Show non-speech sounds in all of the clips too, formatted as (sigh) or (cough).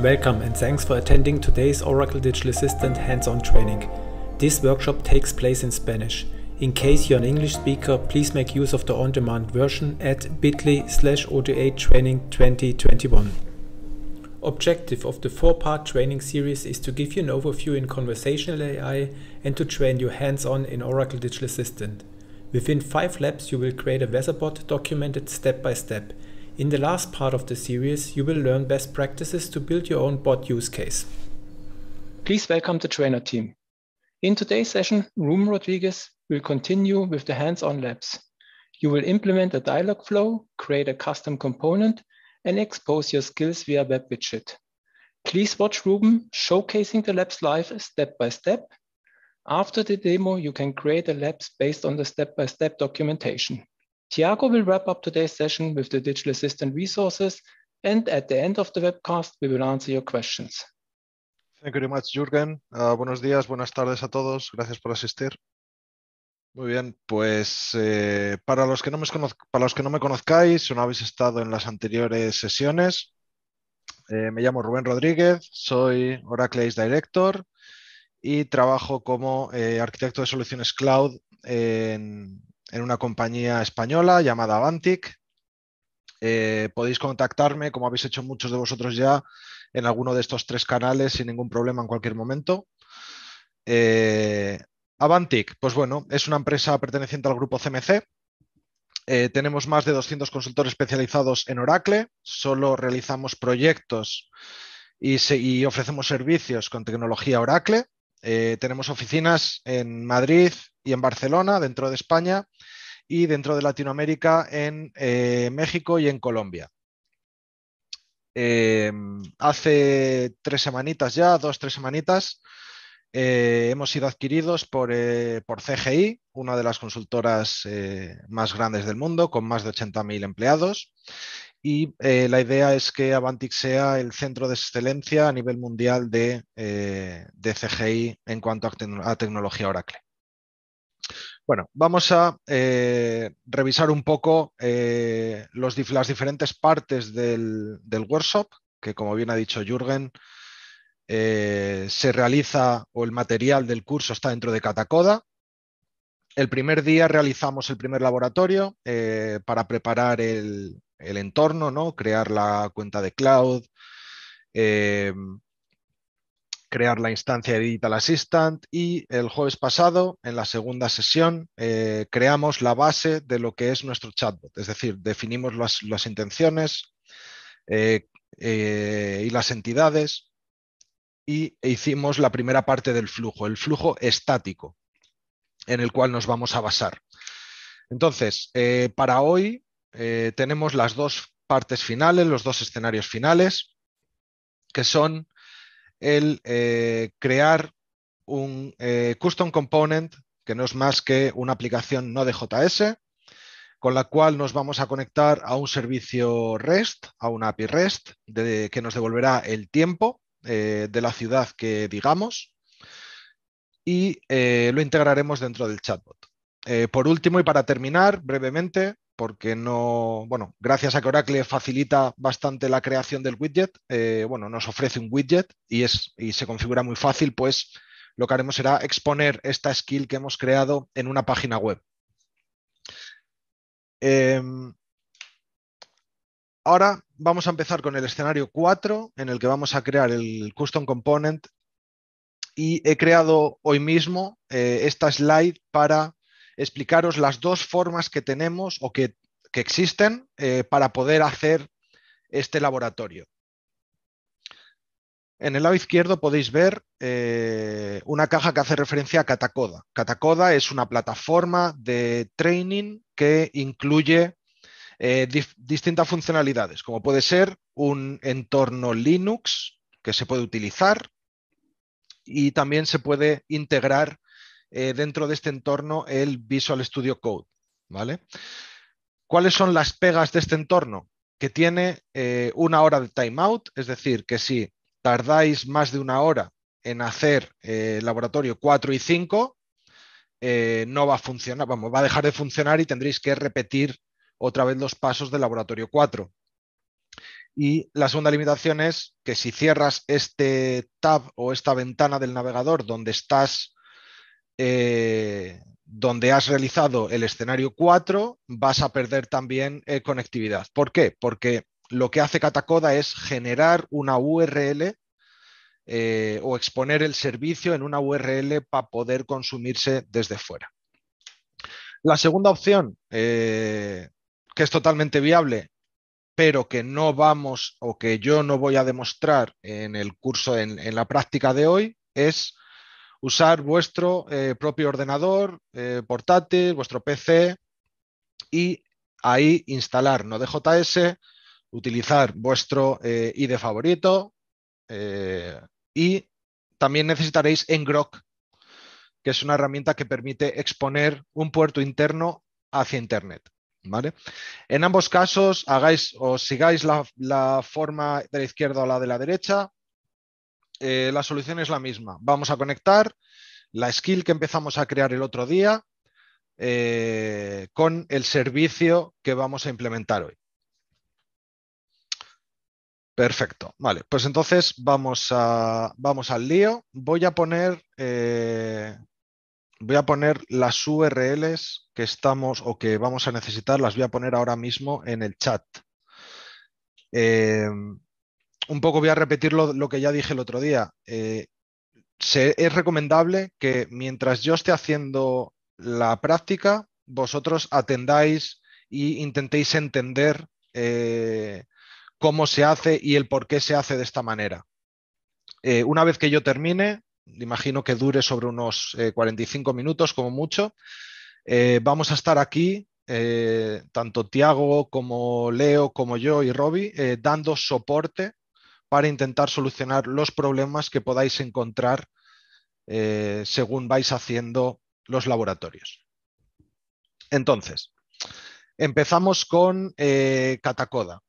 Welcome and thanks for attending today's Oracle Digital Assistant hands-on training. This workshop takes place in Spanish. In case you're an English speaker, please make use of the on-demand version at bit.ly slash ODA training 2021. Objective of the four-part training series is to give you an overview in conversational AI and to train you hands-on in Oracle Digital Assistant. Within five labs, you will create a Weatherbot documented step by step. In the last part of the series, you will learn best practices to build your own bot use case. Please welcome the trainer team. In today's session, Room Rodriguez will continue with the hands-on labs. You will implement a dialog flow, create a custom component, and expose your skills via web widget. Please watch Ruben showcasing the labs live step by step. After the demo, you can create a labs based on the step-by-step -step documentation. Tiago will wrap up today's session with the digital assistant resources, and at the end of the webcast, we will answer your questions. Thank you very much, Jürgen. Uh, buenos días, buenas tardes a todos. Gracias por asistir. Muy bien, pues eh, para, los que no me para los no conozcáis o no habéis estado en las anteriores sesiones, eh, me llamo Rubén Rodríguez, soy Oracle Ace Director y trabajo como eh, arquitecto de soluciones cloud en, en una compañía española llamada Avantic. Eh, podéis contactarme, como habéis hecho muchos de vosotros ya, en alguno de estos tres canales sin ningún problema en cualquier momento. Eh, Avantic, pues bueno, es una empresa perteneciente al grupo CMC. Eh, tenemos más de 200 consultores especializados en Oracle. Solo realizamos proyectos y ofrecemos servicios con tecnología Oracle. tenemos oficinas en Madrid y en Barcelona, dentro de España, y dentro de Latinoamérica en eh, México y en Colombia. Eh, hace tres semanitas ya, dos, tres semanitas, eh, hemos sido adquiridos por, por, CGI, una de las consultoras más grandes del mundo, con más de 80.000 empleados. Y la idea es que Avantic sea el centro de excelencia a nivel mundial de, de CGI en cuanto a tecnología Oracle. Bueno, vamos a eh, revisar un poco eh, las diferentes partes del, workshop, que como bien ha dicho Jürgen, eh, se realiza o el material del curso está dentro de Catacoda. El primer día realizamos el primer laboratorio para preparar el, el, entorno, ¿no? crear la cuenta de cloud, crear la instancia de Digital Assistant y el jueves pasado, en la segunda sesión, eh, creamos la base de lo que es nuestro chatbot, es decir, definimos las, intenciones eh, eh, y las entidades y hicimos la primera parte del flujo, el flujo estático, en el cual nos vamos a basar. Entonces, para hoy tenemos las dos partes finales, los dos escenarios finales, que son el eh, crear un eh, custom component que no es más que una aplicación no de JS, con la cual nos vamos a conectar a un servicio REST, a una API REST, que nos devolverá el tiempo eh, de la ciudad que digamos y lo integraremos dentro del chatbot. por último y para terminar brevemente, porque no, bueno, gracias a que Oracle facilita bastante la creación del widget, eh, bueno, nos ofrece un widget y, es, y se configura muy fácil, pues lo que haremos será exponer esta skill que hemos creado en una página web. Em, ahora vamos a empezar con el escenario 4, en el que vamos a crear el custom component y he creado hoy mismo eh, esta slide para explicaros las dos formas que tenemos o que, existen eh, para poder hacer este laboratorio. En el lado izquierdo podéis ver eh, una caja que hace referencia a Catacoda. Catacoda es una plataforma de training que incluye eh, distintas funcionalidades, como puede ser un entorno Linux que se puede utilizar y también se puede integrar eh, dentro de este entorno el Visual Studio Code. ¿vale? ¿Cuáles son las pegas de este entorno? Que tiene eh, una hora de timeout, es decir, que si tardáis más de una hora en hacer eh, laboratorio 4 y 5, no va a funcionar, vamos, va a dejar de funcionar y tendréis que repetir otra vez los pasos del laboratorio 4. Y la segunda limitación es que si cierras este tab o esta ventana del navegador donde estás, eh, donde has realizado el escenario 4, vas a perder también eh, conectividad. ¿Por qué? Porque lo que hace Catacoda es generar una URL eh, o exponer el servicio en una URL para poder consumirse desde fuera. La segunda opción, que es totalmente viable, pero que no vamos o que yo no voy a demostrar en el curso, en, la práctica de hoy, es usar vuestro eh, propio ordenador eh, portátil, vuestro PC y ahí instalar Node.js, utilizar vuestro eh, ID favorito y también necesitaréis Ngrok, que es una herramienta que permite exponer un puerto interno hacia Internet. En ambos casos, hagáis o sigáis la, forma de la izquierda o la de la derecha, eh, la solución es la misma. Vamos a conectar la skill que empezamos a crear el otro día eh, con el servicio que vamos a implementar hoy. Perfecto, vale, pues entonces vamos, a, vamos al lío. Voy a poner eh, voy a poner las URLs que estamos o que vamos a necesitar, las voy a poner ahora mismo en el chat. Un poco voy a repetir lo, que ya dije el otro día. Eh, es recomendable que mientras yo esté haciendo la práctica, vosotros atendáis e intentéis entender eh, cómo se hace y el por qué se hace de esta manera. una vez que yo termine, imagino que dure sobre unos 45 eh, minutos como mucho. Eh, vamos a estar aquí, eh, tanto Tiago como Leo, como yo y Robbie, dando soporte para intentar solucionar los problemas que podáis encontrar según vais haciendo los laboratorios. Entonces, empezamos con Catacoda,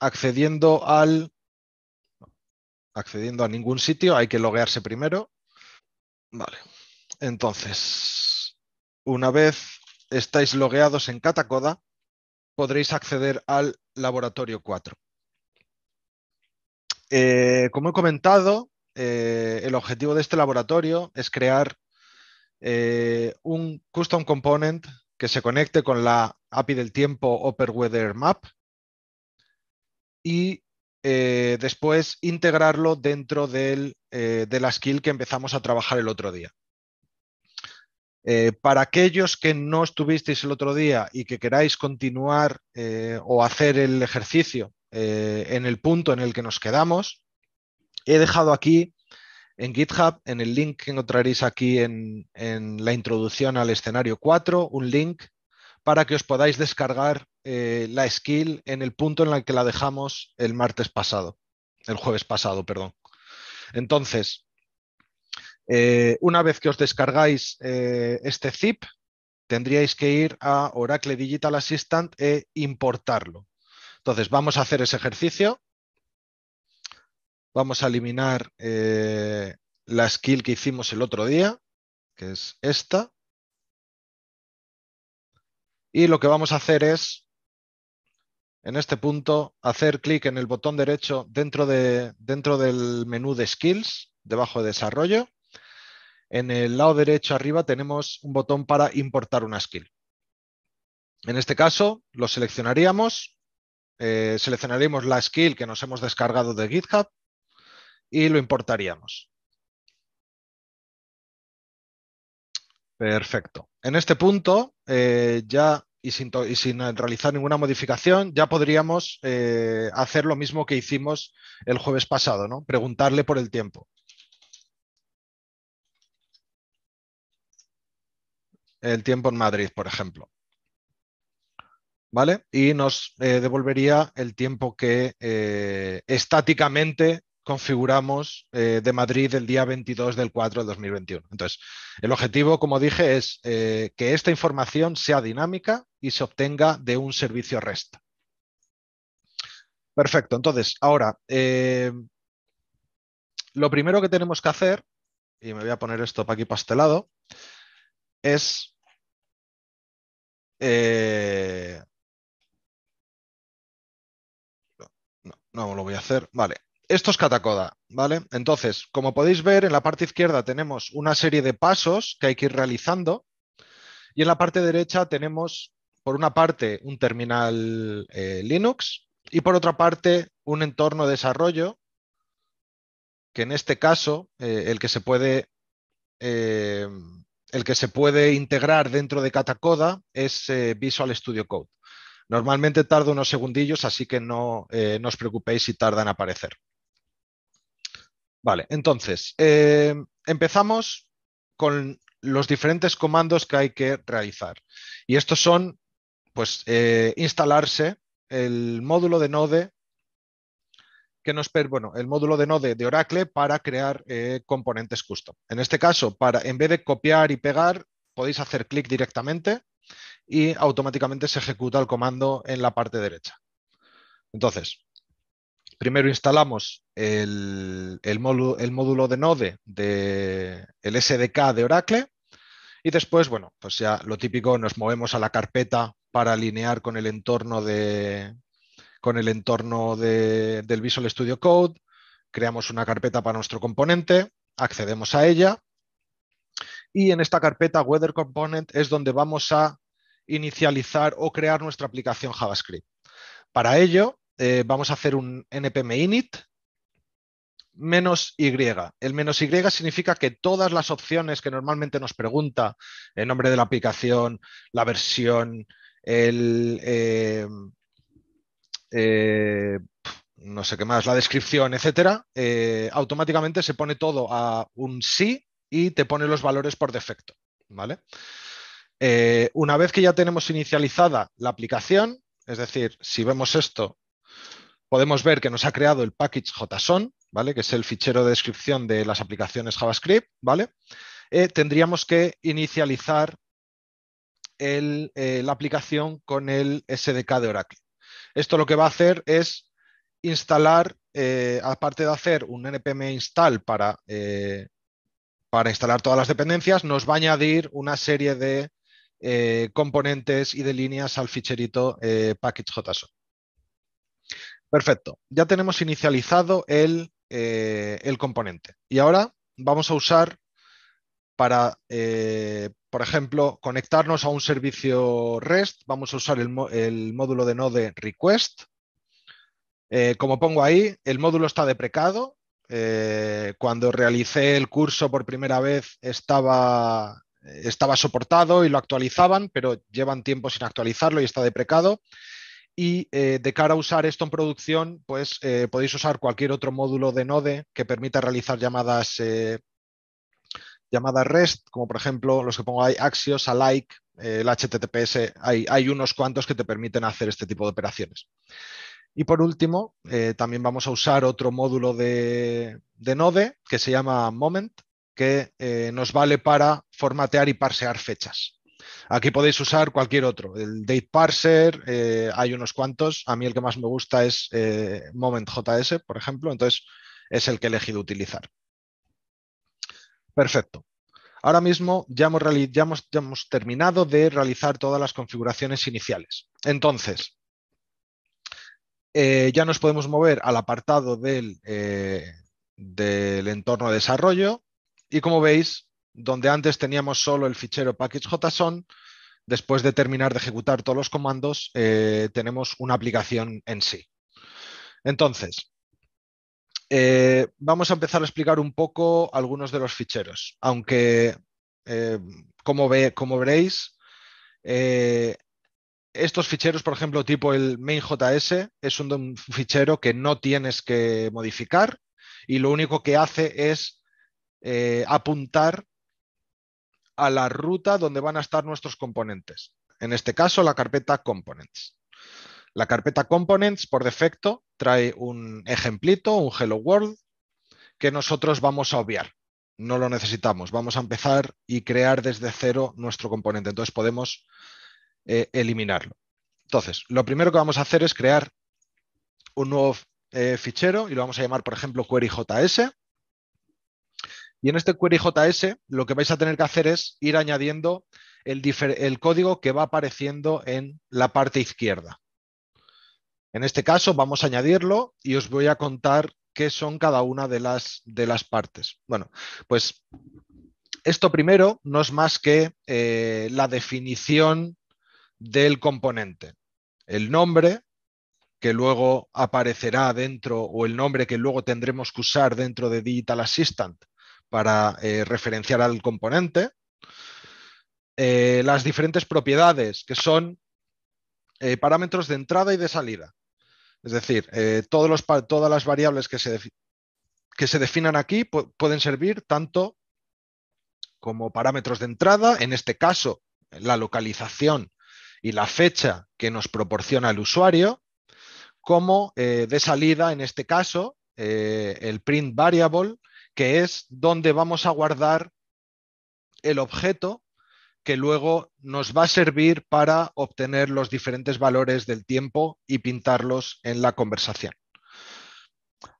accediendo al accediendo a ningún sitio, hay que loguearse primero. Vale, entonces, una vez estáis logueados en Catacoda, podréis acceder al laboratorio 4. Eh, como he comentado, eh, el objetivo de este laboratorio es crear eh, un custom component que se conecte con la API del tiempo Upper Weather Map y después integrarlo dentro de la skill que empezamos a trabajar el otro día. Para aquellos que no estuvisteis el otro día y que queráis continuar o hacer el ejercicio en el punto en el que nos quedamos, he dejado aquí en GitHub, en el link que encontraréis aquí en, la introducción al escenario 4, un link para que os podáis descargar eh, la skill en el punto en el que la dejamos el martes pasado, el jueves pasado, perdón. Entonces, eh, una vez que os descargáis eh, este zip, tendríais que ir a Oracle Digital Assistant e importarlo. Entonces, vamos a hacer ese ejercicio. Vamos a eliminar la skill que hicimos el otro día, que es esta. Y lo que vamos a hacer es, en este punto, hacer clic en el botón derecho dentro, de, dentro del menú de Skills, debajo de Desarrollo. En el lado derecho arriba tenemos un botón para importar una skill. En este caso, lo seleccionaríamos, eh, seleccionaríamos la skill que nos hemos descargado de GitHub y lo importaríamos. Perfecto. En este punto, eh, ya y sin, realizar ninguna modificación, ya podríamos eh, hacer lo mismo que hicimos el jueves pasado, ¿no? Preguntarle por el tiempo. El tiempo en Madrid, por ejemplo. ¿Vale? Y nos eh, devolvería el tiempo que estáticamente configuramos eh, de Madrid el día 22 del 4 de 2021. Entonces, el objetivo, como dije, es eh, que esta información sea dinámica y se obtenga de un servicio REST. Perfecto. Entonces, ahora, eh, lo primero que tenemos que hacer, y me voy a poner esto para aquí pastelado, es no lo voy a hacer, vale. Esto es Catacoda, ¿vale? Entonces, como podéis ver, en la parte izquierda tenemos una serie de pasos que hay que ir realizando y en la parte derecha tenemos, por una parte, un terminal eh, Linux y por otra parte, un entorno de desarrollo que en este caso, eh, el que se puede eh, el que se puede integrar dentro de Catacoda es Visual Studio Code. Normalmente tarda unos segundillos, así que no, no os preocupéis si tarda en aparecer. Vale, entonces, empezamos con los diferentes comandos que hay que realizar. Y estos son, pues, eh, instalarse el módulo de Node que nos bueno, el módulo de Node de Oracle para crear eh, componentes custom. En este caso, para, en vez de copiar y pegar, podéis hacer clic directamente y automáticamente se ejecuta el comando en la parte derecha. Entonces, primero instalamos el, módulo, el módulo, de Node del el SDK de Oracle y después, bueno, pues ya lo típico, nos movemos a la carpeta para alinear con el entorno, de, con el entorno del Visual Studio Code, creamos una carpeta para nuestro componente, accedemos a ella y en esta carpeta Weather Component es donde vamos a inicializar o crear nuestra aplicación JavaScript. Para ello eh, vamos a hacer un npm init menos Y. El menos Y significa que todas las opciones que normalmente nos pregunta, el nombre de la aplicación, la versión, el... Eh, eh, no sé qué más, la descripción, etcétera, automáticamente se pone todo a un sí y te pone los valores por defecto. ¿vale? una vez que ya tenemos inicializada la aplicación, es decir, si vemos esto, podemos ver que nos ha creado el package JSON, ¿vale? que es el fichero de descripción de las aplicaciones JavaScript, ¿vale? Eh, tendríamos que inicializar eh, la aplicación con el SDK de Oracle. Esto lo que va a hacer es instalar, eh, aparte de hacer un npm install para, para instalar todas las dependencias, nos va a añadir una serie de componentes y de líneas al ficherito package.json. Perfecto, ya tenemos inicializado el, eh, el componente. Y ahora vamos a usar para, eh, por ejemplo, conectarnos a un servicio REST, vamos a usar el, módulo de Node Request. Eh, como pongo ahí, el módulo está deprecado. Cuando realicé el curso por primera vez estaba, estaba soportado y lo actualizaban, pero llevan tiempo sin actualizarlo y está deprecado y eh, de cara a usar esto en producción, pues eh, podéis usar cualquier otro módulo de Node que permita realizar llamadas, eh, llamadas REST, como por ejemplo los que pongo ahí, Axios, Alike, el HTTPS, hay, unos cuantos que te permiten hacer este tipo de operaciones. Y por último, también vamos a usar otro módulo de, de Node que se llama Moment, que nos vale para formatear y parsear fechas. Aquí podéis usar cualquier otro. El date parser, eh, hay unos cuantos. A mí el que más me gusta es eh, Moment JS, por ejemplo. Entonces es el que he elegido utilizar. Perfecto. Ahora mismo ya hemos, terminado de realizar todas las configuraciones iniciales. Entonces, eh, ya nos podemos mover al apartado del, del entorno de desarrollo y como veis, donde antes teníamos solo el fichero package.json, después de terminar de ejecutar todos los comandos, eh, tenemos una aplicación en sí. Entonces, eh, vamos a empezar a explicar un poco algunos de los ficheros, aunque, eh, como, veréis, estos ficheros, por ejemplo, tipo el main.js, es un fichero que no tienes que modificar y lo único que hace es apuntar a la ruta donde van a estar nuestros componentes. En este caso, la carpeta Components. La carpeta Components, por defecto, trae un ejemplito, un Hello World, que nosotros vamos a obviar. No lo necesitamos. Vamos a empezar y crear desde cero nuestro componente. Entonces podemos eh, eliminarlo. Entonces, lo primero que vamos a hacer es crear un nuevo eh, fichero y lo vamos a llamar, por ejemplo, query.js. Y en este query JS lo que vais a tener que hacer es ir añadiendo el, código que va apareciendo en la parte izquierda. En este caso vamos a añadirlo y os voy a contar qué son cada una de las, de las partes. Bueno, pues esto primero no es más que eh, la definición del componente. El nombre que luego aparecerá dentro o el nombre que luego tendremos que usar dentro de Digital Assistant para eh, referenciar al componente. Eh, las diferentes propiedades que son parámetros de entrada y de salida. Es decir, todas las variables que se, que se definan aquí pueden servir tanto como parámetros de entrada, en este caso la localización y la fecha que nos proporciona el usuario, como eh, de salida, en este caso, eh, el print variable, que es donde vamos a guardar el objeto que luego nos va a servir para obtener los diferentes valores del tiempo y pintarlos en la conversación.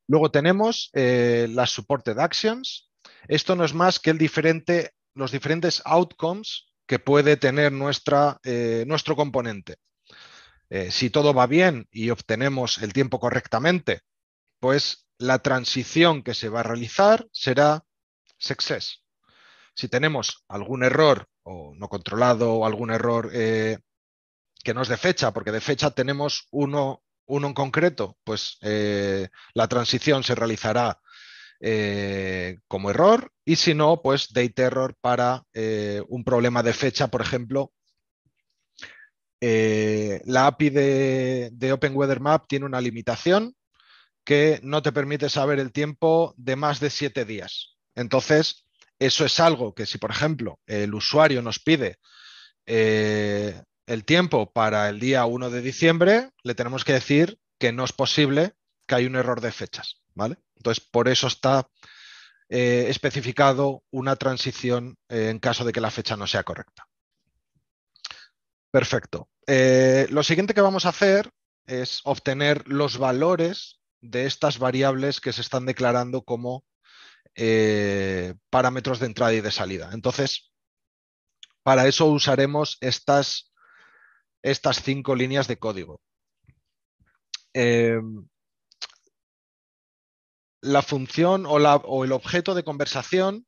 Luego tenemos eh, las supported actions. Esto no es más que el diferente los diferentes outcomes que puede tener eh, nuestro componente. Eh, si todo va bien y obtenemos el tiempo correctamente, pues la transición que se va a realizar será success. Si tenemos algún error o no controlado o algún error eh, que no es de fecha, porque de fecha tenemos uno, uno en concreto, pues la transición se realizará eh, como error y si no, pues date error para eh, un problema de fecha, por ejemplo. Eh, la API de, Open Weather Map tiene una limitación que no te permite saber el tiempo de más de siete días. Entonces, eso es algo que si, por ejemplo, el usuario nos pide el tiempo para el día 1 de diciembre, le tenemos que decir que no es posible, que hay un error de fechas. Entonces, por eso está eh, especificado una transición eh, en caso de que la fecha no sea correcta. Perfecto. Eh, lo siguiente que vamos a hacer es obtener los valores de estas variables que se están declarando como parámetros de entrada y de salida. Entonces, para eso usaremos estas, estas cinco líneas de código la función o, el objeto de conversación,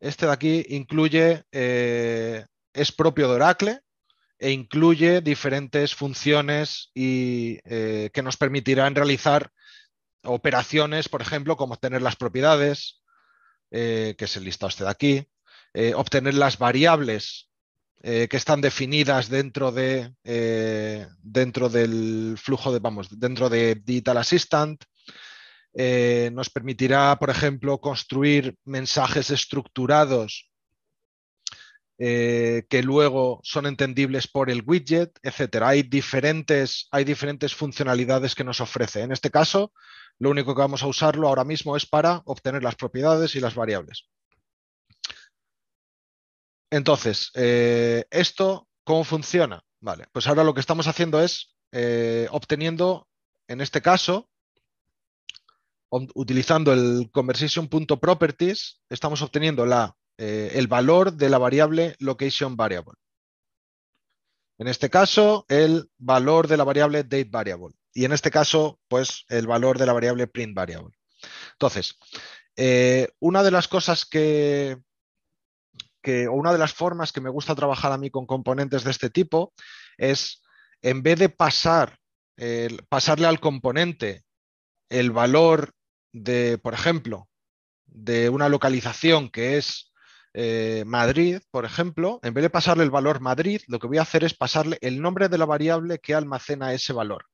este de aquí, incluye, eh, es propio de Oracle e incluye diferentes funciones y, eh, que nos permitirán realizar operaciones, por ejemplo, como obtener las propiedades, eh, que es el listado este de aquí, obtener las variables que están definidas dentro, de, dentro del flujo de, vamos, dentro de Digital Assistant, eh, nos permitirá, por ejemplo, construir mensajes estructurados eh, que luego son entendibles por el widget, etc. Hay diferentes, hay diferentes funcionalidades que nos ofrece. En este caso, lo único que vamos a usarlo ahora mismo es para obtener las propiedades y las variables. Entonces, eh, ¿esto cómo funciona? Vale, pues ahora lo que estamos haciendo es obteniendo, en este caso, utilizando el conversation.properties, estamos obteniendo la, eh, el valor de la variable location variable. En este caso, el valor de la variable date variable. Y en este caso, pues el valor de la variable print variable. Entonces, eh, una de las cosas que, que, o una de las formas que me gusta trabajar a mí con componentes de este tipo es, en vez de pasar, pasarle al componente el valor de, por ejemplo, de una localización que es eh, Madrid, por ejemplo, en vez de pasarle el valor Madrid, lo que voy a hacer es pasarle el nombre de la variable que almacena ese valor.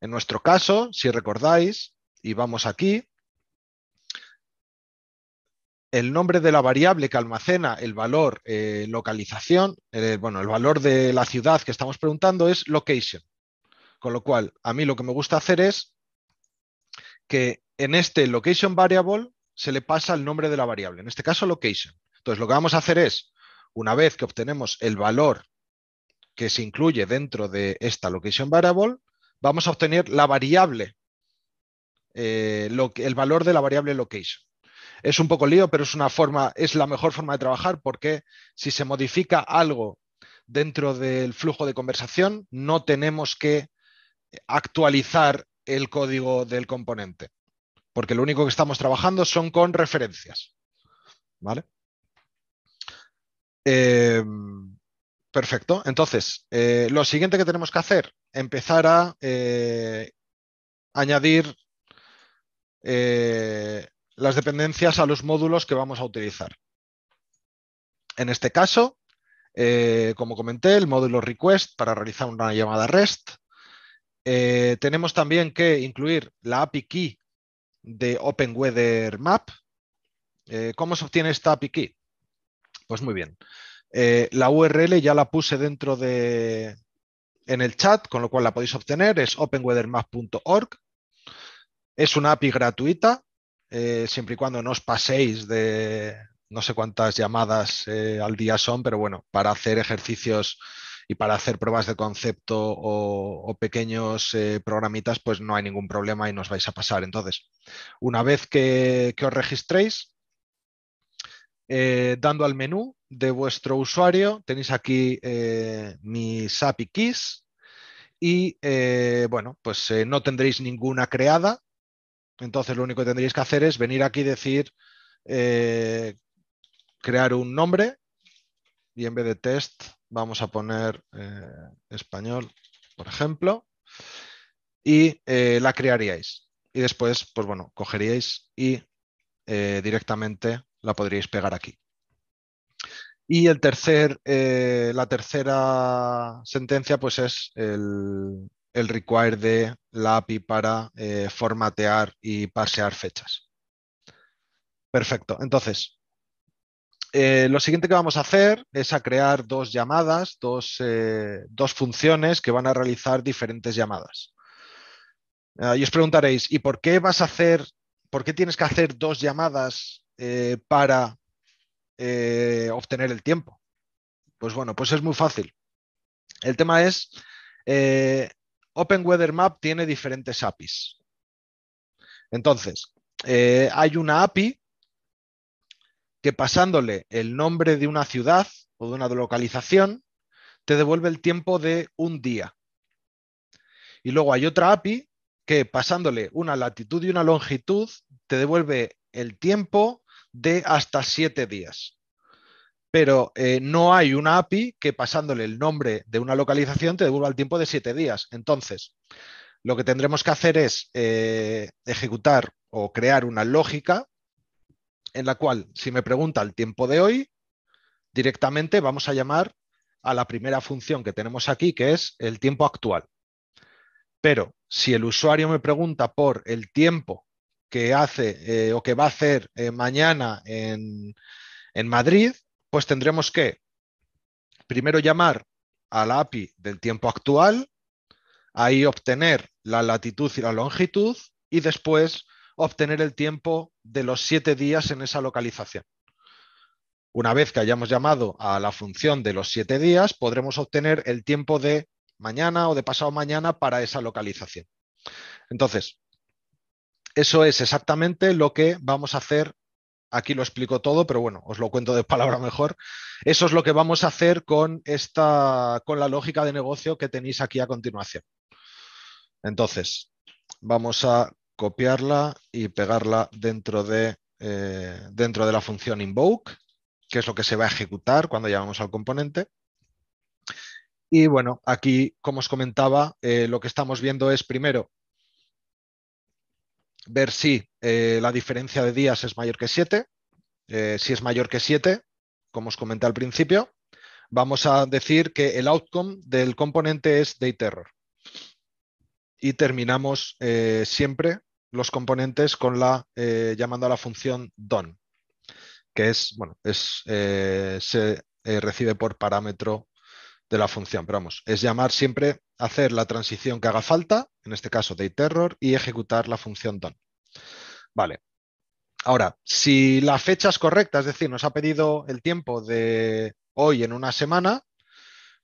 En nuestro caso, si recordáis, y vamos aquí, el nombre de la variable que almacena el valor eh, localización, eh, bueno, el valor de la ciudad que estamos preguntando es location. Con lo cual, a mí lo que me gusta hacer es que en este location variable se le pasa el nombre de la variable, en este caso location. Entonces, lo que vamos a hacer es, una vez que obtenemos el valor que se incluye dentro de esta location variable, vamos a obtener la variable, eh, el valor de la variable location. Es un poco lío, pero es una forma, es la mejor forma de trabajar porque si se modifica algo dentro del flujo de conversación, no tenemos que actualizar el código del componente, porque lo único que estamos trabajando son con referencias. ¿Vale? Eh, perfecto. Entonces, eh, lo siguiente que tenemos que hacer, empezar a eh, añadir las dependencias a los módulos que vamos a utilizar. En este caso, como comenté, el módulo request para realizar una llamada REST. Tenemos también que incluir la API key de OpenWeatherMap. ¿Cómo se obtiene esta API key? Pues muy bien. Eh, la URL ya la puse dentro de en el chat, con lo cual la podéis obtener, es openweathermap.org. Es una API gratuita, eh, siempre y cuando no os paséis de no sé cuántas llamadas eh, al día son, pero bueno, para hacer ejercicios y para hacer pruebas de concepto o, pequeños programitas, pues no hay ningún problema y nos vais a pasar. Entonces, una vez que os registréis, eh, dando al menú de vuestro usuario, tenéis aquí eh, mis API keys y eh, bueno, pues no tendréis ninguna creada. Entonces lo único que tendréis que hacer es venir aquí y decir crear un nombre y en vez de test vamos a poner español, por ejemplo, y la crearíais. Y después, pues bueno, cogeríais y directamente la podríais pegar aquí. Y el tercer, eh, la tercera sentencia pues es el, el require de la API para eh, formatear y pasear fechas. Perfecto. Entonces, eh, lo siguiente que vamos a hacer es a crear dos llamadas, dos, dos funciones que van a realizar diferentes llamadas. Ah, y os preguntaréis, ¿y por qué vas a hacer, por qué tienes que hacer dos llamadas eh, para eh, obtener el tiempo? Pues bueno, pues es muy fácil. El tema es, eh, Open Weather Map tiene diferentes APIs. Entonces, hay una API que pasándole el nombre de una ciudad o de una localización, te devuelve el tiempo de un día. Y luego hay otra API que pasándole una latitud y una longitud, te devuelve el tiempo de hasta siete días. Pero eh, no hay una API que pasándole el nombre de una localización te devuelva el tiempo de siete días. Entonces, lo que tendremos que hacer es eh, ejecutar o crear una lógica en la cual, si me pregunta el tiempo de hoy, directamente vamos a llamar a la primera función que tenemos aquí, que es el tiempo actual. Pero si el usuario me pregunta por el tiempo que hace eh, o que va a hacer eh, mañana en, Madrid, pues tendremos que primero llamar a la API del tiempo actual, ahí obtener la latitud y la longitud y después obtener el tiempo de los siete días en esa localización. Una vez que hayamos llamado a la función de los siete días, podremos obtener el tiempo de mañana o de pasado mañana para esa localización. Entonces, eso es exactamente lo que vamos a hacer. Aquí lo explico todo, pero bueno, os lo cuento de palabra mejor. Eso es lo que vamos a hacer con esta, con la lógica de negocio que tenéis aquí a continuación. Entonces, vamos a copiarla y pegarla dentro de, eh, dentro de la función invoke, que es lo que se va a ejecutar cuando llamamos al componente. Y bueno, aquí, como os comentaba, eh, lo que estamos viendo es primero ver si eh, la diferencia de días es mayor que 7. Eh, si es mayor que 7, como os comenté al principio, vamos a decir que el outcome del componente es error. Y terminamos siempre los componentes con la llamando a la función done, que es, bueno, es, se recibe por parámetro de la función. Pero vamos, es llamar siempre, hacer la transición que haga falta, en este caso de error, y ejecutar la función done. Vale. Ahora, si la fecha es correcta, es decir, nos ha pedido el tiempo de hoy en una semana,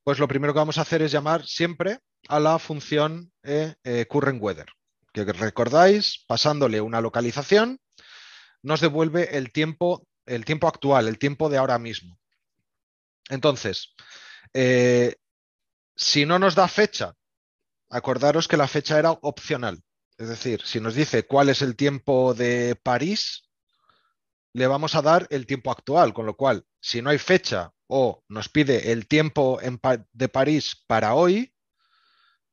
pues lo primero que vamos a hacer es llamar siempre a la función eh, eh, current weather, que recordáis, pasándole una localización, nos devuelve el tiempo, el tiempo actual, el tiempo de ahora mismo. Entonces, eh, si no nos da fecha, acordaros que la fecha era opcional. Es decir, si nos dice cuál es el tiempo de París, le vamos a dar el tiempo actual, con lo cual, si no hay fecha o nos pide el tiempo de París para hoy,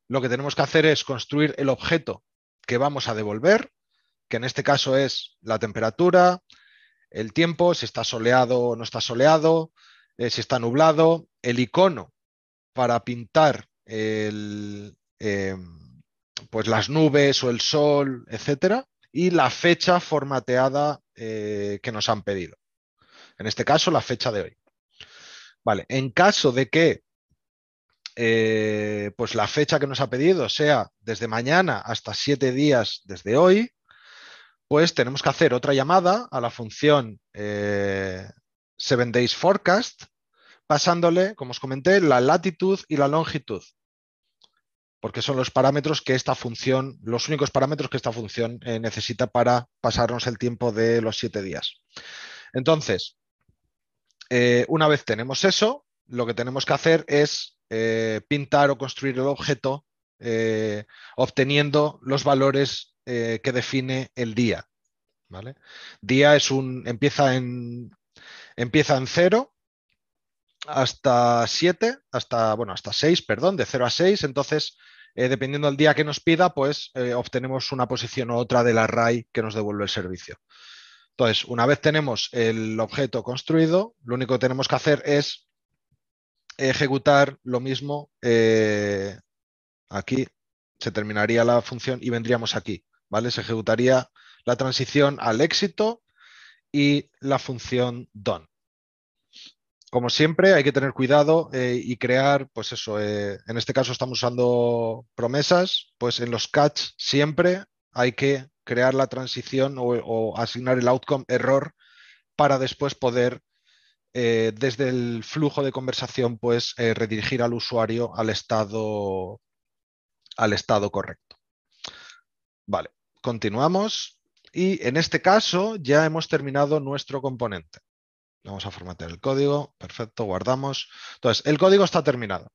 lo que tenemos que hacer es construir el objeto que vamos a devolver, que en este caso es la temperatura, el tiempo, si está soleado o no está soleado, eh, si está nublado, el icono para pintar el, em, pues las nubes o el sol, etcétera, y la fecha formateada eh, que nos han pedido. En este caso, la fecha de hoy. Vale, en caso de que eh, pues la fecha que nos ha pedido sea desde mañana hasta siete días desde hoy, pues tenemos que hacer otra llamada a la función eh, Seven Days Forecast, pasándole, como os comenté, la latitud y la longitud, porque son los parámetros que esta función, los únicos parámetros que esta función eh, necesita para pasarnos el tiempo de los siete días. Entonces, una vez tenemos eso, lo que tenemos que hacer es eh, pintar o construir el objeto eh, obteniendo los valores eh, que define el día. ¿vale? Día es un, empieza en, empieza en 0 hasta 7, hasta, bueno, hasta 6, perdón, de 0 a 6. Entonces, dependiendo del día que nos pida, pues obtenemos una posición u otra del array que nos devuelve el servicio. Entonces, una vez tenemos el objeto construido, lo único que tenemos que hacer es ejecutar lo mismo eh, aquí, se terminaría la función y vendríamos aquí, ¿vale? Se ejecutaría la transición al éxito y la función done. Como siempre, hay que tener cuidado eh, y crear, pues eso, eh, en este caso estamos usando promesas, pues en los catch siempre hay que crear la transición o asignar el outcome error para después poder eh, desde el flujo de conversación, pues eh, redirigir al usuario al estado, al estado correcto. Vale, continuamos. Y en este caso ya hemos terminado nuestro componente. Vamos a formatear el código. Perfecto, guardamos. Entonces, el código está terminado.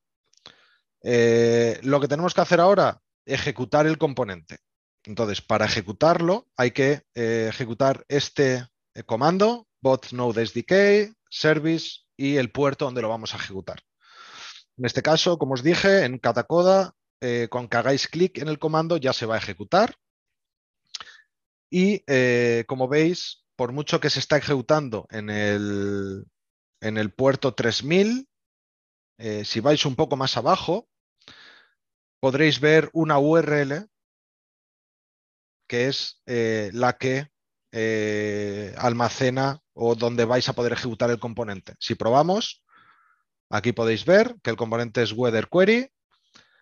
Eh, lo que tenemos que hacer ahora, ejecutar el componente. Entonces, para ejecutarlo hay que ejecutar este comando, bot node SDK, service y el puerto donde lo vamos a ejecutar. En este caso, como os dije, en Catacoda, eh, con que hagáis clic en el comando ya se va a ejecutar. Y eh, como veis, por mucho que se está ejecutando en el, en el puerto 3000, eh, si vais un poco más abajo, podréis ver una URL que es la que almacena o donde vais a poder ejecutar el componente. Si probamos, aquí podéis ver que el componente es weather query,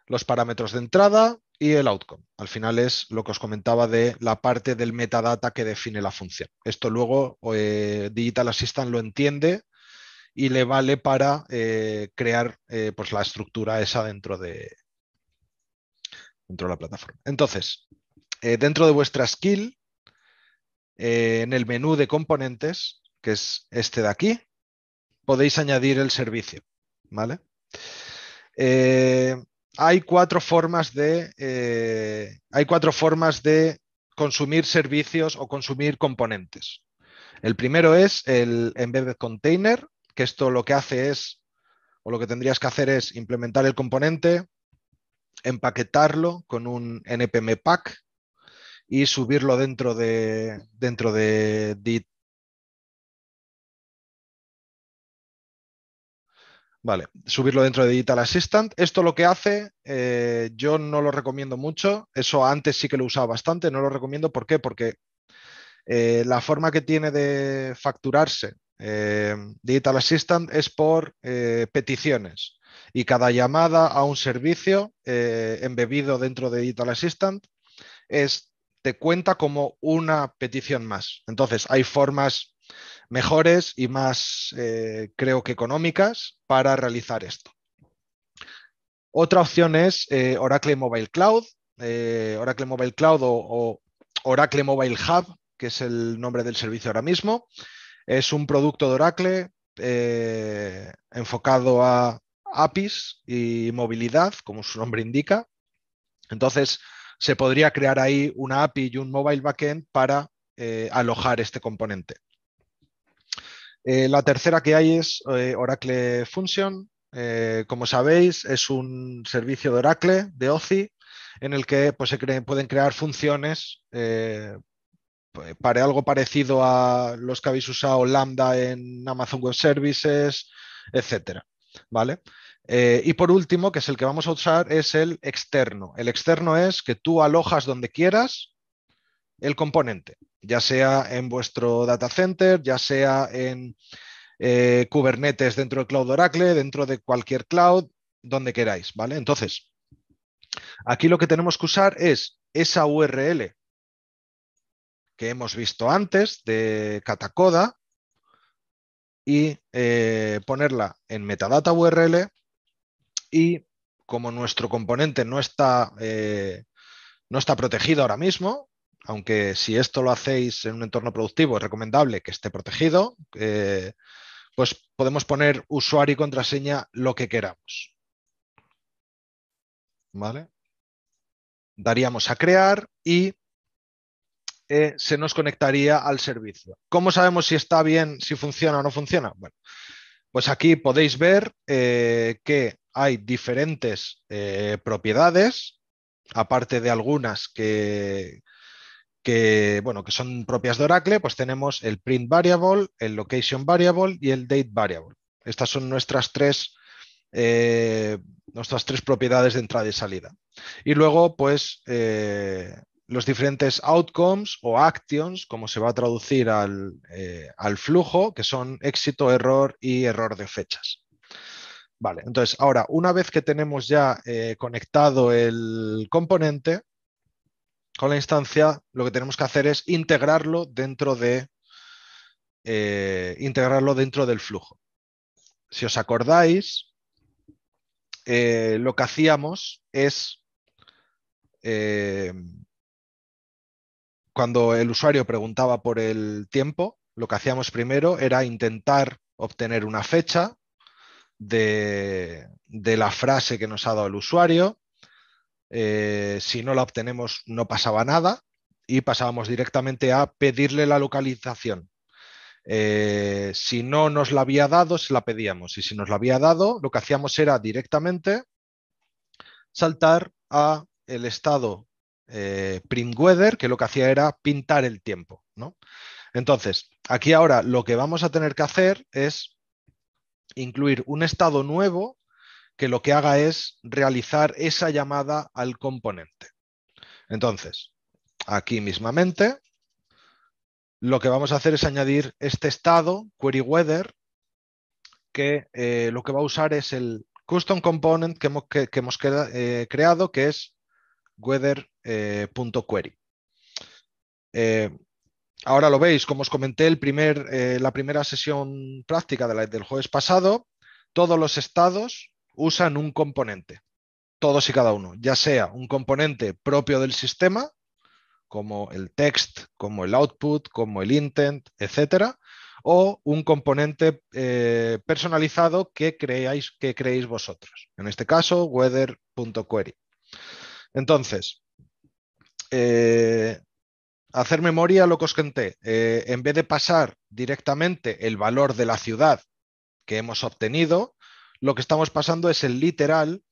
los parámetros de entrada y el outcome. Al final es lo que os comentaba de la parte del metadata que define la función. Esto luego eh, Digital Assistant lo entiende y le vale para eh, crear eh, pues la estructura esa dentro de, dentro de la plataforma. Entonces, dentro de vuestra skill, en el menú de componentes, que es este de aquí, podéis añadir el servicio. ¿vale? Eh, hay cuatro formas de eh, hay cuatro formas de consumir servicios o consumir componentes. El primero es el embedded container, que esto lo que hace es, o lo que tendrías que hacer es implementar el componente, empaquetarlo con un npm pack y subirlo dentro de, dentro de Vale, subirlo dentro de Digital Assistant. Esto lo que hace, eh, yo no lo recomiendo mucho. Eso antes sí que lo usaba bastante, no lo recomiendo. ¿Por qué? Porque eh, la forma que tiene de facturarse eh, Digital Assistant es por peticiones. Y cada llamada a un servicio embebido dentro de Digital Assistant es, te cuenta como una petición más. Entonces, hay formas mejores y más, eh, creo que económicas para realizar esto. Otra opción es eh, Oracle Mobile Cloud, eh, Oracle Mobile Cloud o, Oracle Mobile Hub, que es el nombre del servicio ahora mismo. Es un producto de Oracle enfocado a APIs y movilidad, como su nombre indica. Entonces, se podría crear ahí una API y un mobile backend para eh, alojar este componente. Eh, la tercera que hay es eh, Oracle Function. como sabéis, es un servicio de Oracle, de OCI, en el que pues, se pueden crear funciones para algo parecido a los que habéis usado Lambda en Amazon Web Services, etcétera. ¿Vale? Y por último, que es el que vamos a usar, es el externo. El externo es que tú alojas donde quieras el componente ya sea en vuestro data center, ya sea en eh, Kubernetes dentro de Cloud Oracle, dentro de cualquier cloud, donde queráis, ¿vale? Entonces, aquí lo que tenemos que usar es esa URL que hemos visto antes de Catacoda y eh, ponerla en metadata URL y como nuestro componente no está, eh, no está protegido ahora mismo, aunque si esto lo hacéis en un entorno productivo es recomendable que esté protegido, eh, pues podemos poner usuario y contraseña lo que queramos. ¿Vale? Daríamos a crear y eh, se nos conectaría al servicio. ¿Cómo sabemos si está bien, si funciona o no funciona? Bueno, pues aquí podéis ver que hay diferentes propiedades, aparte de algunas que, bueno, que son propias de Oracle, pues tenemos el print variable, el location variable y el date variable. Estas son nuestras tres, eh, nuestras tres propiedades de entrada y salida. Y luego, pues, eh, los diferentes outcomes o actions, como se va a traducir al, eh, al flujo, que son éxito, error y error de fechas. Vale, entonces ahora, una vez que tenemos ya conectado el componente, con la instancia lo que tenemos que hacer es integrarlo dentro de eh, integrarlo dentro del flujo. Si os acordáis, eh, lo que hacíamos es eh, cuando el usuario preguntaba por el tiempo, lo que hacíamos primero era intentar obtener una fecha de, la frase que nos ha dado el usuario eh, si no la obtenemos no pasaba nada y pasábamos directamente a pedirle la localización. Eh, si no nos la había dado, se la pedíamos. Y si nos la había dado, lo que hacíamos era directamente saltar a el estado eh, print weather, que lo que hacía era pintar el tiempo. Entonces, aquí ahora lo que vamos a tener que hacer es incluir un estado nuevo que lo que haga es realizar esa llamada al componente. Entonces, aquí mismamente, lo que vamos a hacer es añadir este estado, query weather, que eh, lo que va a usar es el custom component que hemos, eh, creado, que es weather.query. Eh, ahora lo veis, como os comenté el primer, la primera sesión práctica del jueves pasado, todos los estados usan un componente, todos y cada uno, ya sea un componente propio del sistema, como el text, como el output, como el intent, etcétera, o un componente eh, personalizado que creáis que creéis vosotros. En este caso, weather.query. Entonces, eh, hacer memoria lo que os conté. Eh, en vez de pasar directamente el valor de la ciudad que hemos obtenido, lo que estamos pasando es el literal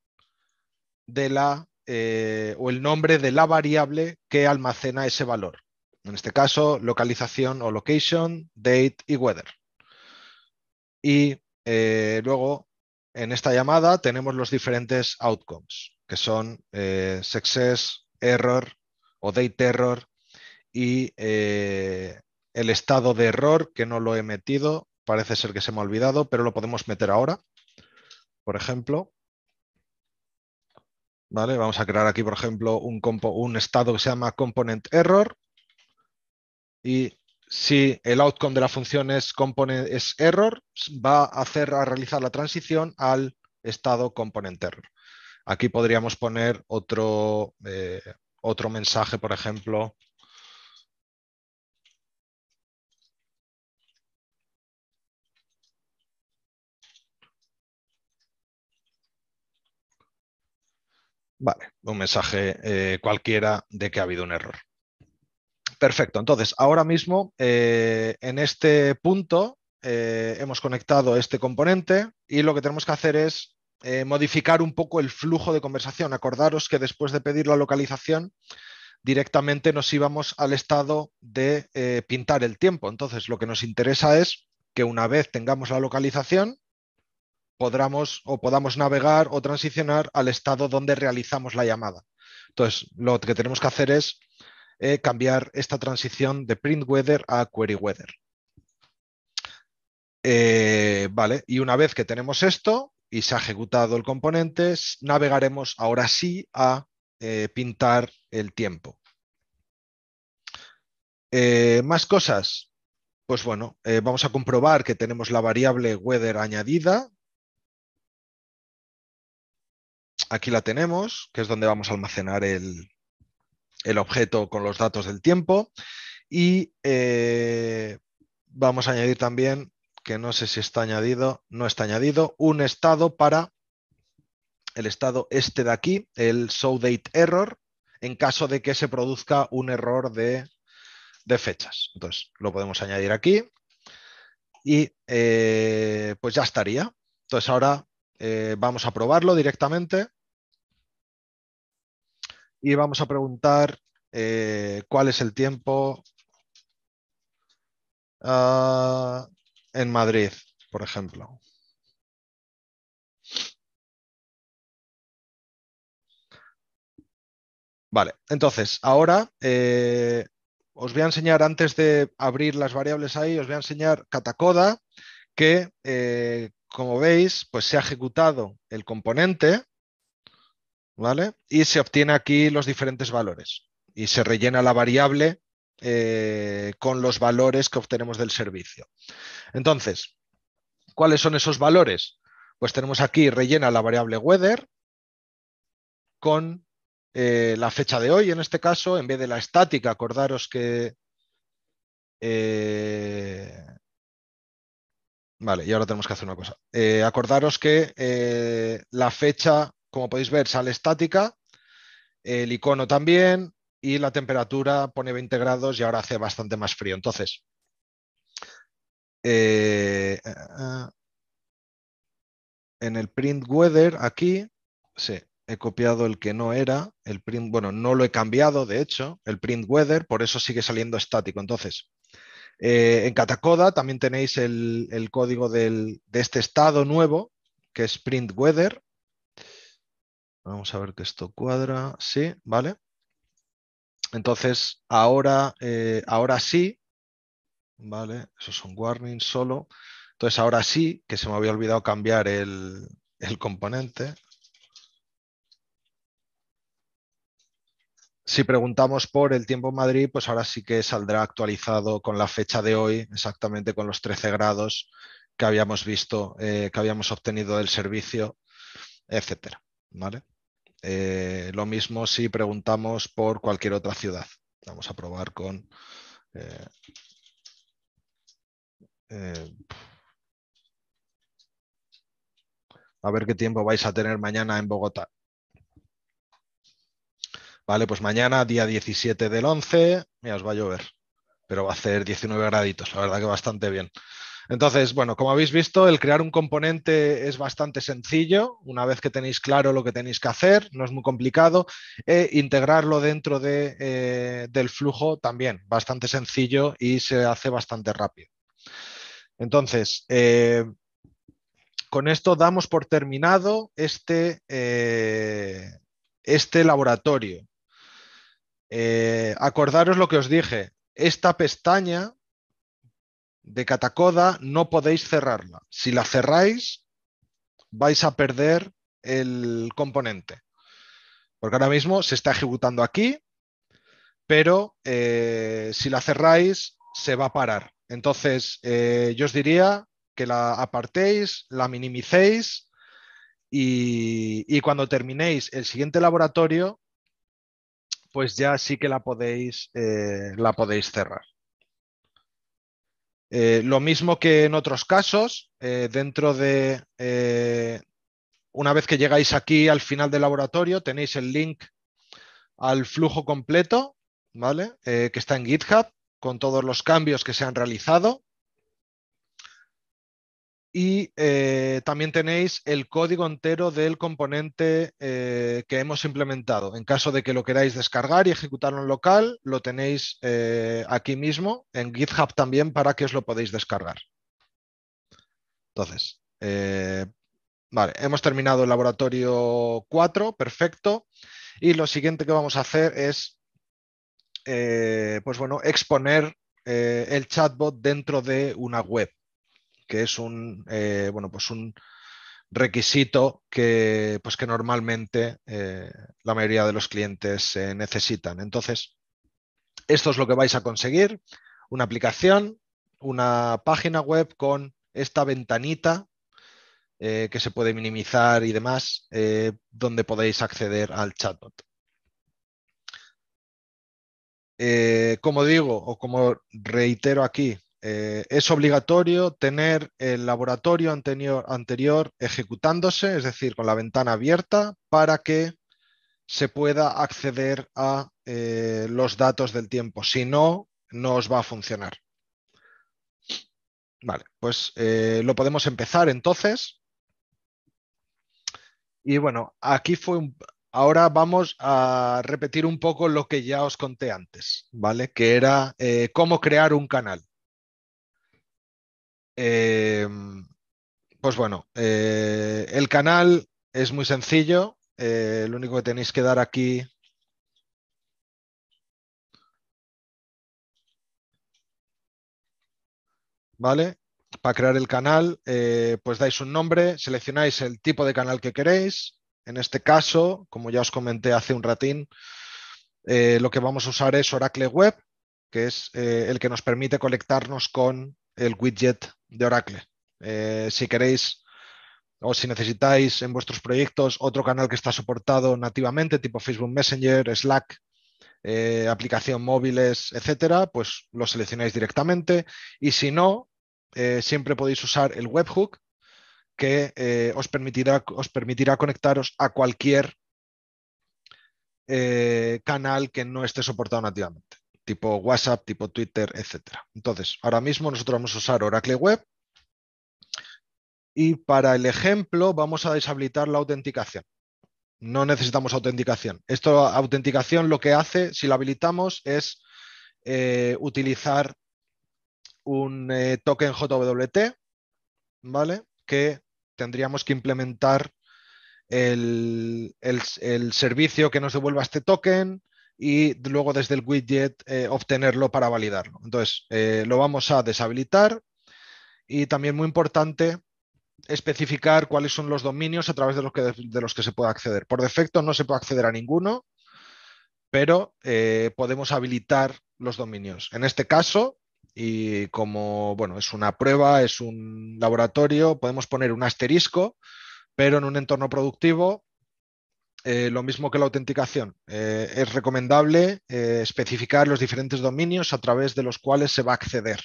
de la eh, o el nombre de la variable que almacena ese valor. En este caso, localización o location, date y weather. Y eh, luego, en esta llamada tenemos los diferentes outcomes, que son success, error o date error y el estado de error, que no lo he metido, parece ser que se me ha olvidado, pero lo podemos meter ahora por ejemplo. ¿Vale? Vamos a crear aquí, por ejemplo, un, un estado que se llama component error. Y si el outcome de la función es, component, es error, va a hacer a realizar la transición al estado component error. Aquí podríamos poner otro, eh, otro mensaje, por ejemplo, Vale, un mensaje eh, cualquiera de que ha habido un error. Perfecto, entonces ahora mismo eh, en este punto eh, hemos conectado este componente y lo que tenemos que hacer es modificar un poco el flujo de conversación. Acordaros que después de pedir la localización directamente nos íbamos al estado de pintar el tiempo. Entonces lo que nos interesa es que una vez tengamos la localización, podamos o podamos navegar o transicionar al estado donde realizamos la llamada. Entonces, lo que tenemos que hacer es eh, cambiar esta transición de print weather a query weather. Eh, vale, y una vez que tenemos esto y se ha ejecutado el componente, navegaremos ahora sí a eh, pintar el tiempo. más cosas. Pues bueno, vamos a comprobar que tenemos la variable weather añadida aquí la tenemos, que es donde vamos a almacenar el, objeto con los datos del tiempo. Y eh, vamos a añadir también, que no sé si está añadido, no está añadido, un estado para el estado este de aquí, el date error, en caso de que se produzca un error de, fechas. Entonces, lo podemos añadir aquí y eh, pues ya estaría. Entonces, ahora eh, vamos a probarlo directamente y vamos a preguntar eh, cuál es el tiempo ah, en Madrid, por ejemplo. Vale, entonces ahora eh, os voy a enseñar, antes de abrir las variables ahí, os voy a enseñar Catacoda, que eh, como veis, pues se ha ejecutado el componente ¿vale? Y se obtiene aquí los diferentes valores y se rellena la variable eh, con los valores que obtenemos del servicio. Entonces, ¿cuáles son esos valores? Pues tenemos aquí rellena la variable weather con eh, la fecha de hoy, en este caso, en vez de la estática, acordaros que... Eh, vale, y ahora tenemos que hacer una cosa. acordaros que la fecha como podéis ver, sale estática, el icono también y la temperatura pone 20 grados y ahora hace bastante más frío. Entonces, eh, eh, en el print weather aquí, sí, he copiado el que no era, el print, bueno, no lo he cambiado, de hecho, el print weather, por eso sigue saliendo estático. Entonces, eh, en Catacoda también tenéis el, código de este estado nuevo, que es print weather, Vamos a ver que esto cuadra. Sí, vale. Entonces, ahora, eh, ahora sí, ¿vale? Esos son warnings solo. Entonces, ahora sí, que se me había olvidado cambiar el, componente. Si preguntamos por el tiempo en Madrid, pues ahora sí que saldrá actualizado con la fecha de hoy, exactamente con los 13 grados que habíamos visto, eh, que habíamos obtenido del servicio, etcétera. ¿Vale? Eh, lo mismo si preguntamos por cualquier otra ciudad. Vamos a probar con... Eh, eh, a ver qué tiempo vais a tener mañana en Bogotá. Vale, pues mañana, día 17 del 11, ya os va a llover, pero va a hacer 19 graditos, la verdad que bastante bien. Entonces, bueno, como habéis visto, el crear un componente es bastante sencillo. Una vez que tenéis claro lo que tenéis que hacer, no es muy complicado. E integrarlo dentro eh, del flujo también, bastante sencillo y se hace bastante rápido. Entonces, eh, con esto damos por terminado este, eh, este laboratorio. acordaros lo que os dije. Esta pestaña de Catacoda no podéis cerrarla. Si la cerráis, vais a perder el componente. Porque ahora mismo se está ejecutando aquí, pero eh, si la cerráis, se va a parar. Entonces, eh, yo os diría que la apartéis, la minimicéis y, cuando terminéis el siguiente laboratorio, pues ya sí que la podéis, eh, la podéis cerrar. Eh, lo mismo que en otros casos, eh, dentro de... Eh, una vez que llegáis aquí al final del laboratorio, tenéis el link al flujo completo, ¿vale? Que está en GitHub con todos los cambios que se han realizado. Y eh, también tenéis el código entero del componente eh, que hemos implementado. En caso de que lo queráis descargar y ejecutarlo en local, lo tenéis aquí mismo en GitHub también para que os lo podáis descargar. Entonces, vale, hemos terminado el laboratorio 4, perfecto. Y lo siguiente que vamos a hacer es, eh, pues bueno, exponer eh, el chatbot dentro de una web, que es un, eh, bueno, pues un requisito que, pues que normalmente la mayoría de los clientes necesitan. Entonces, esto es lo que vais a conseguir, una aplicación, una página web con esta ventanita eh, que se puede minimizar y demás, eh, donde podéis acceder al chatbot. Eh, como digo, o como reitero aquí, es obligatorio tener el laboratorio anterior, ejecutándose, es decir, con la ventana abierta, para que se pueda acceder a los datos del tiempo. Si no, no os va a funcionar. Vale, pues lo podemos empezar entonces. Y bueno, aquí fue un... Ahora vamos a repetir un poco lo que ya os conté antes, ¿vale? Que era eh, cómo crear un canal. Em, pues bueno, eh, el canal es muy sencillo. Eh, lo único que tenéis que dar aquí ¿vale? para crear el canal, eh, pues dais un nombre, seleccionáis el tipo de canal que queréis. En este caso, como ya os comenté hace un ratín, lo que vamos a usar es Oracle Web, que es el que nos permite conectarnos con el widget de Oracle. si queréis o si necesitáis en vuestros proyectos otro canal que está soportado nativamente, tipo Facebook Messenger, Slack, aplicación móviles, etcétera, pues lo seleccionáis directamente. Y si no, eh, siempre podéis usar el webhook que eh, os, permitirá, os permitirá conectaros a cualquier eh, canal que no esté soportado nativamente, tipo WhatsApp, tipo Twitter, etc. Entonces, ahora mismo nosotros vamos a usar Oracle Web y para el ejemplo vamos a deshabilitar la autenticación. No necesitamos autenticación. Esto, autenticación, lo que hace, si la habilitamos, es utilizar un eh, token JWT, ¿vale? Que tendríamos que implementar el, servicio que nos devuelva este token y luego desde el widget eh, obtenerlo para validarlo. Entonces, eh, lo vamos a deshabilitar y también muy importante especificar cuáles son los dominios a través de los que, de los que se puede acceder. Por defecto no se puede acceder a ninguno, pero podemos habilitar los dominios. En este caso, y como bueno, es una prueba, es un laboratorio, podemos poner un asterisco, pero en un entorno productivo, eh, lo mismo que la autenticación. Eh, es recomendable eh, especificar los diferentes dominios a través de los cuales se va a acceder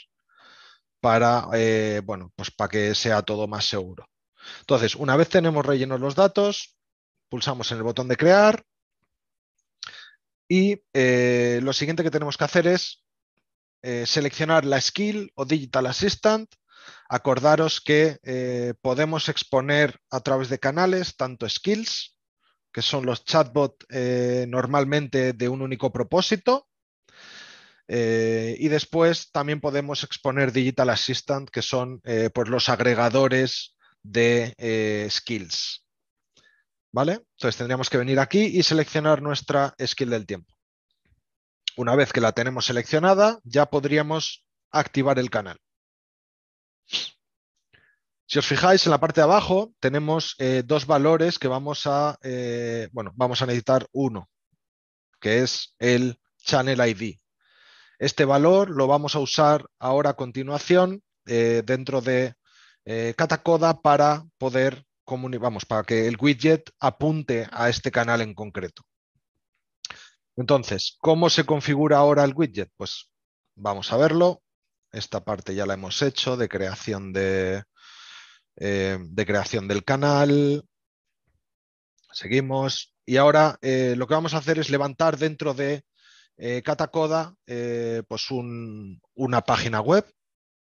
para, bueno, pues para que sea todo más seguro. Entonces, una vez tenemos rellenos los datos, pulsamos en el botón de crear y lo siguiente que tenemos que hacer es seleccionar la skill o digital assistant. Acordaros que podemos exponer a través de canales tanto skills, que son los chatbots eh, normalmente de un único propósito, y después también podemos exponer Digital Assistant, que son pues los agregadores de skills. ¿Vale? Entonces tendríamos que venir aquí y seleccionar nuestra skill del tiempo. Una vez que la tenemos seleccionada, ya podríamos activar el canal. Si os fijáis en la parte de abajo, tenemos eh, dos valores que vamos a, eh, bueno, vamos a necesitar uno, que es el Channel ID. Este valor lo vamos a usar ahora a continuación eh, dentro de Catacoda para poder vamos, para que el widget apunte a este canal en concreto. Entonces, ¿cómo se configura ahora el widget? Pues vamos a verlo. Esta parte ya la hemos hecho de creación, de, eh, de creación del canal. Seguimos. Y ahora eh, lo que vamos a hacer es levantar dentro de eh, Catacoda pues una página web.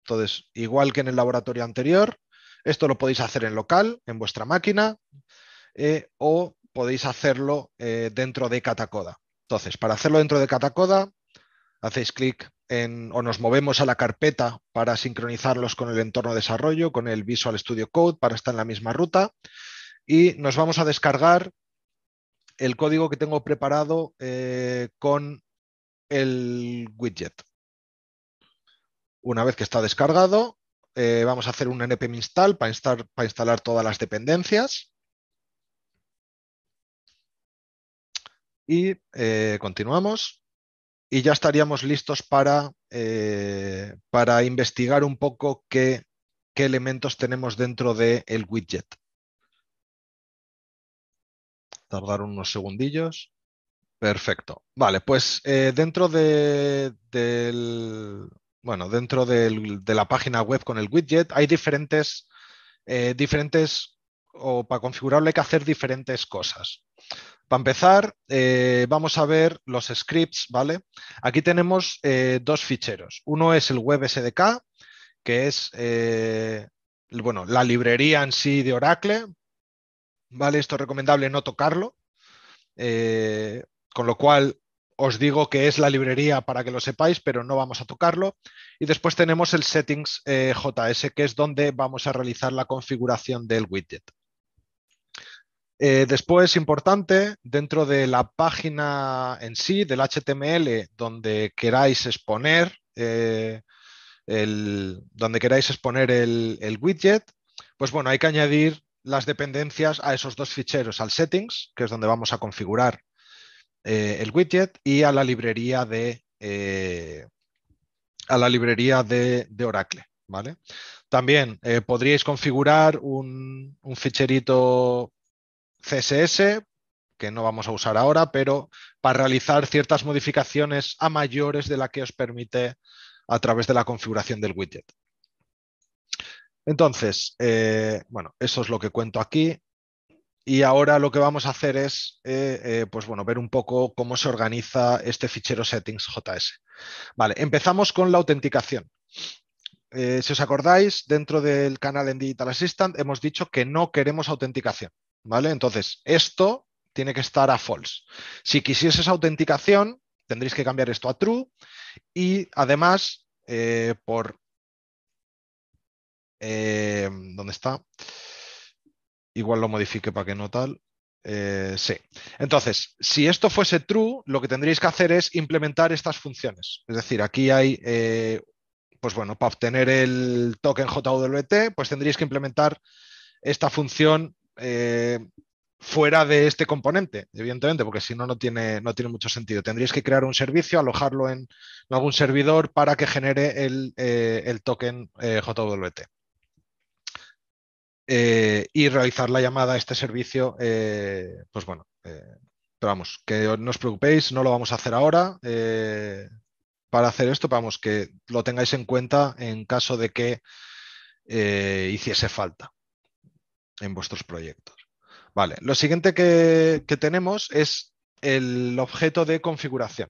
Entonces, igual que en el laboratorio anterior, esto lo podéis hacer en local, en vuestra máquina, o podéis hacerlo dentro de Catacoda. Entonces, para hacerlo dentro de Catacoda, hacéis clic en, o nos movemos a la carpeta para sincronizarlos con el entorno de desarrollo, con el Visual Studio Code para estar en la misma ruta y nos vamos a descargar el código que tengo preparado eh, con el widget. Una vez que está descargado, eh, vamos a hacer un npm install para, para instalar todas las dependencias. Y eh, continuamos. Y ya estaríamos listos para, para investigar un poco qué, qué elementos tenemos dentro del widget tardar unos segundillos. Perfecto. Vale, pues eh, dentro de, del, bueno, dentro de la página web con el widget hay diferentes, eh, diferentes, o para configurarlo hay que hacer diferentes cosas. Para empezar, eh, vamos a ver los scripts, ¿vale? Aquí tenemos dos ficheros. Uno es el web SDK, que es bueno, la librería en sí de Oracle ¿vale? Esto es recomendable no tocarlo, eh, con lo cual os digo que es la librería para que lo sepáis, pero no vamos a tocarlo. Y después tenemos el settings eh, JS, que es donde vamos a realizar la configuración del widget. Eh, después, importante, dentro de la página en sí, del HTML, donde queráis exponer, el, donde queráis exponer el widget, pues bueno, hay que añadir las dependencias a esos dos ficheros, al settings, que es donde vamos a configurar eh, el widget, y a la librería de, eh, a la librería de, Oracle. ¿vale? También eh, podríais configurar un, un ficherito CSS, que no vamos a usar ahora, pero para realizar ciertas modificaciones a mayores de la que os permite a través de la configuración del widget. Entonces, eh, bueno, eso es lo que cuento aquí. Y ahora lo que vamos a hacer es, eh, eh, pues bueno, ver un poco cómo se organiza este fichero settings.js. Vale, empezamos con la autenticación. si os acordáis, dentro del canal en Digital Assistant hemos dicho que no queremos autenticación. ¿Vale? Entonces, esto tiene que estar a false. Si quisieses autenticación, tendréis que cambiar esto a true y además, por eh, ¿Dónde está? Igual lo modifique para que no tal. Eh, sí. Entonces, si esto fuese true, lo que tendríais que hacer es implementar estas funciones. Es decir, aquí hay, eh, pues bueno, para obtener el token JWT, pues tendríais que implementar esta función fuera de este componente, evidentemente, porque si no, no tiene, no tiene mucho sentido. Tendríais que crear un servicio, alojarlo en, algún servidor para que genere el, el token JWT. Eh, y realizar la llamada a este servicio, eh, pues bueno, eh, pero vamos, que no os preocupéis, no lo vamos a hacer ahora. para hacer esto, vamos, que lo tengáis en cuenta en caso de que hiciese falta en vuestros proyectos. Vale, lo siguiente que, tenemos es el objeto de configuración.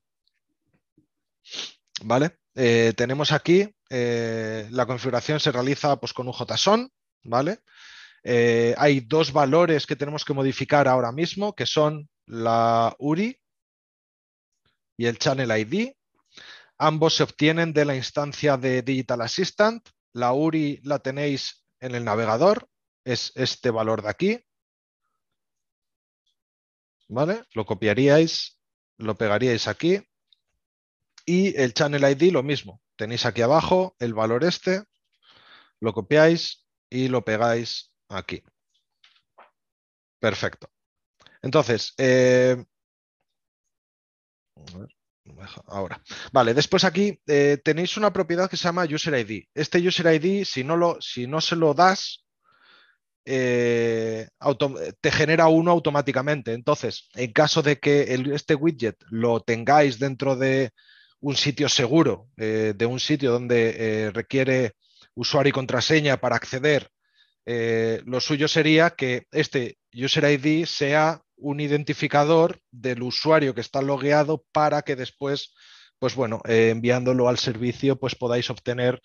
¿Vale? tenemos aquí, la configuración se realiza pues, con un JSON, ¿vale? Eh, hay dos valores que tenemos que modificar ahora mismo, que son la URI y el Channel ID. Ambos se obtienen de la instancia de Digital Assistant. La URI la tenéis en el navegador, es este valor de aquí. ¿Vale? Lo copiaríais, lo pegaríais aquí. Y el Channel ID lo mismo. Tenéis aquí abajo el valor este, lo copiáis y lo pegáis aquí. Perfecto. Entonces, eh, ahora. Vale, después aquí eh, tenéis una propiedad que se llama User ID. Este User ID, si no, lo, si no se lo das, eh, te genera uno automáticamente. Entonces, en caso de que este widget lo tengáis dentro de un sitio seguro, de un sitio donde requiere usuario y contraseña para acceder eh, lo suyo sería que este user ID sea un identificador del usuario que está logueado para que después, pues bueno, eh, enviándolo al servicio, pues podáis obtener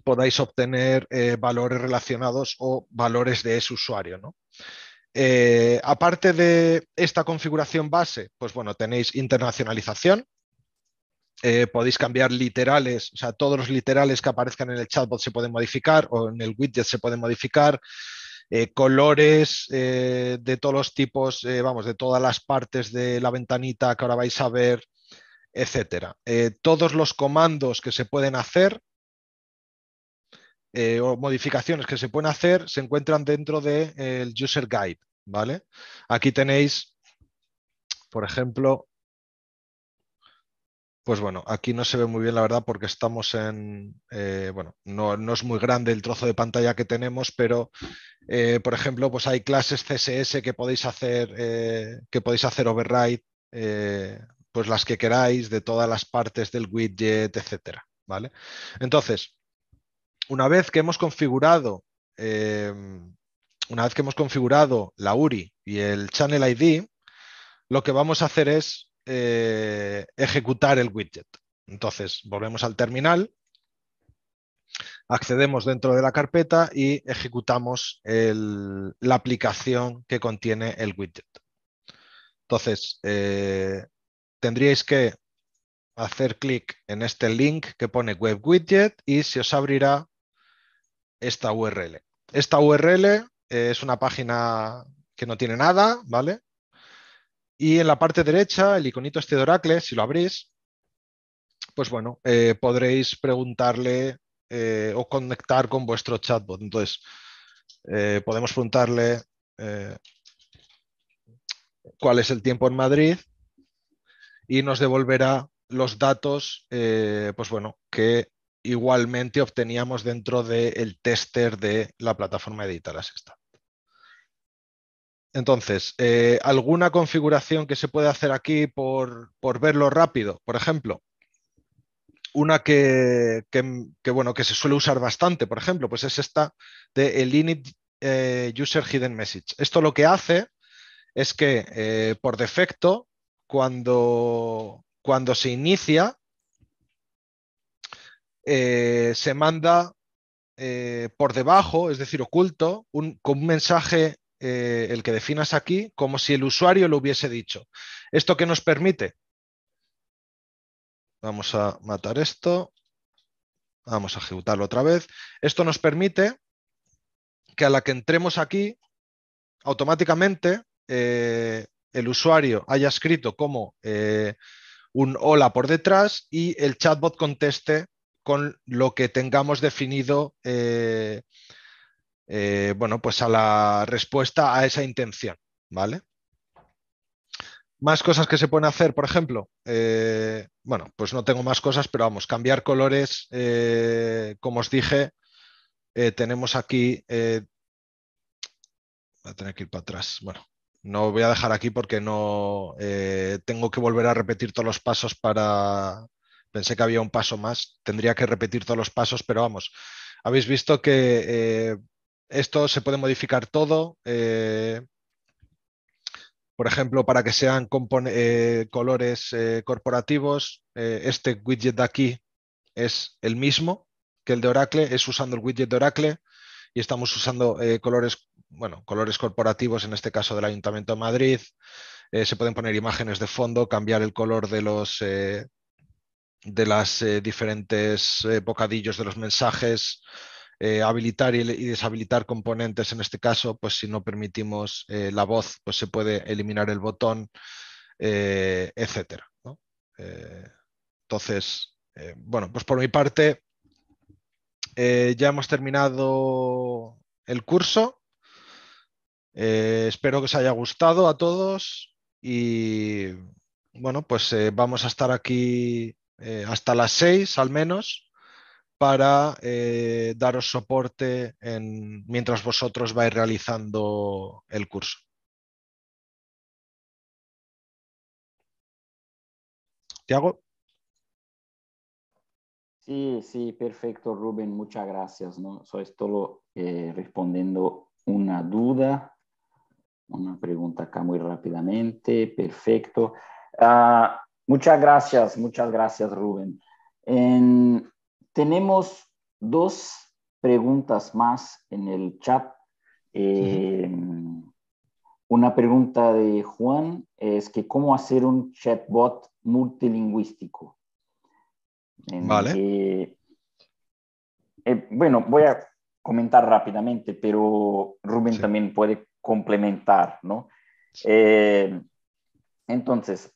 podáis obtener eh, valores relacionados o valores de ese usuario. ¿no? Eh, aparte de esta configuración base, pues bueno, tenéis internacionalización. Eh, podéis cambiar literales, o sea, todos los literales que aparezcan en el chatbot se pueden modificar o en el widget se pueden modificar. colores de todos los tipos, vamos, de todas las partes de la ventanita que ahora vais a ver, etcétera. todos los comandos que se pueden hacer eh, o modificaciones que se pueden hacer se encuentran dentro del de, User Guide. ¿vale? Aquí tenéis, por ejemplo, pues bueno, aquí no se ve muy bien la verdad porque estamos en, eh, bueno, no, es muy grande el trozo de pantalla que tenemos, pero eh, por ejemplo, pues hay clases CSS que podéis hacer, que podéis hacer override, pues las que queráis de todas las partes del widget, etcétera, ¿vale? Entonces, una vez que hemos configurado, eh, una vez que hemos configurado la URI y el Channel ID, lo que vamos a hacer es eh, ejecutar el widget. Entonces, volvemos al terminal, accedemos dentro de la carpeta y ejecutamos la aplicación que contiene el widget. Entonces, eh, tendríais que hacer clic en este link que pone Web Widget y se os abrirá esta URL. Esta URL es una página que no tiene nada, ¿vale? Y en la parte derecha, el iconito este de Oracle, si lo abrís, pues bueno, eh, podréis preguntarle eh, o conectar con vuestro chatbot. Entonces, eh, podemos preguntarle cuál es el tiempo en Madrid y nos devolverá los datos, pues bueno, que igualmente obteníamos dentro del tester de la plataforma Editar Assistant. Entonces, eh, ¿alguna configuración que se puede hacer aquí por, verlo rápido? Por ejemplo, una que, bueno, que se suele usar bastante, por ejemplo, pues es esta de el init eh, user hidden message. Esto lo que hace es que eh, por defecto, cuando, cuando se inicia, eh, se manda eh, por debajo, es decir, oculto, un, con un mensaje, eh, el que definas aquí, como si el usuario lo hubiese dicho. ¿Esto qué nos permite? Vamos a matar esto. Vamos a ejecutarlo otra vez. Esto nos permite que a la que entremos aquí, automáticamente el usuario haya escrito como un hola por detrás y el chatbot conteste con lo que tengamos definido, eh, eh, bueno, pues a la respuesta a esa intención, ¿vale? Más cosas que se pueden hacer, por ejemplo, eh, bueno, pues no tengo más cosas, pero vamos, cambiar colores, como os dije, tenemos aquí, voy a tener que ir para atrás, bueno, no voy a dejar aquí porque no tengo que volver a repetir todos los pasos para, Pensé que había un paso más, tendría que repetir todos los pasos, pero vamos, habéis visto que eh, esto se puede modificar todo. Eh, por ejemplo, para que sean eh, colores corporativos, este widget de aquí es el mismo que el de Oracle, es usando el widget de Oracle y estamos usando colores, bueno, colores corporativos, en este caso del Ayuntamiento de Madrid. se pueden poner imágenes de fondo, cambiar el color de los, de las eh, diferentes eh, bocadillos de los mensajes, eh, habilitar y, deshabilitar componentes. En este caso, pues si no permitimos la voz, pues se puede eliminar el botón, etcétera. entonces, bueno, pues por mi parte ya hemos terminado el curso. espero que os haya gustado a todos y bueno, pues vamos a estar aquí eh, hasta las seis al menos para eh, daros soporte en, mientras vosotros vais realizando el curso. Tiago. Sí, sí, perfecto, Rubén, muchas gracias. ¿no? Soy solo eh, respondiendo una duda una pregunta acá muy rápidamente. Perfecto. Ah, muchas gracias, muchas gracias, Rubén. tenemos dos preguntas más en el chat. Eh, una pregunta de Juan es que cómo hacer un chatbot multilingüístico. Vale. Eh, eh, bueno, voy a comentar rápidamente, pero Rubén también puede complementar, ¿no? entonces,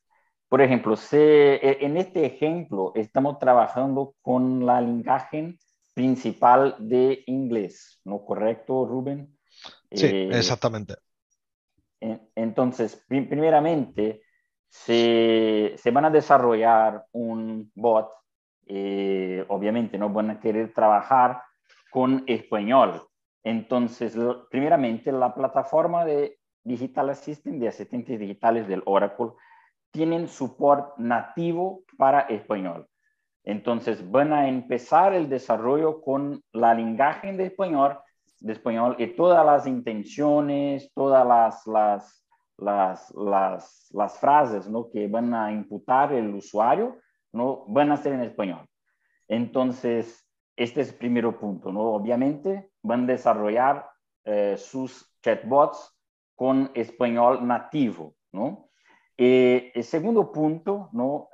por ejemplo, en este ejemplo estamos trabajando con la lenguaje principal de inglés, ¿no? ¿Correcto, Rubén? Sí, eh, exactamente. Entonces, primeramente, se, se, van a desarrollar un bot, eh, obviamente no van a querer trabajar con español. Entonces, primeramente, la plataforma de Digital Assistant, de asistentes digitales del Oracle, tienen soporte nativo para español. Entonces van a empezar el desarrollo con la lenguaje de español, de español y todas las intenciones, todas las, las, las, las, las frases ¿no? que van a imputar el usuario ¿no? van a ser en español. Entonces, este es el primer punto. ¿no? Obviamente van a desarrollar eh, sus chatbots con español nativo. ¿no? Eh, el segundo punto, ¿no?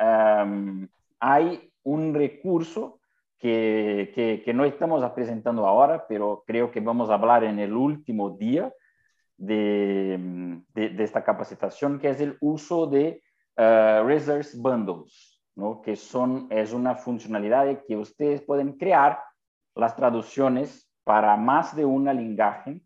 hay un recurso que, que, no estamos presentando ahora, pero creo que vamos a hablar en el último día de, de, esta capacitación, que es el uso de uh, Resource Bundles, ¿no? que son, es una funcionalidad que ustedes pueden crear las traducciones para más de una lenguaje.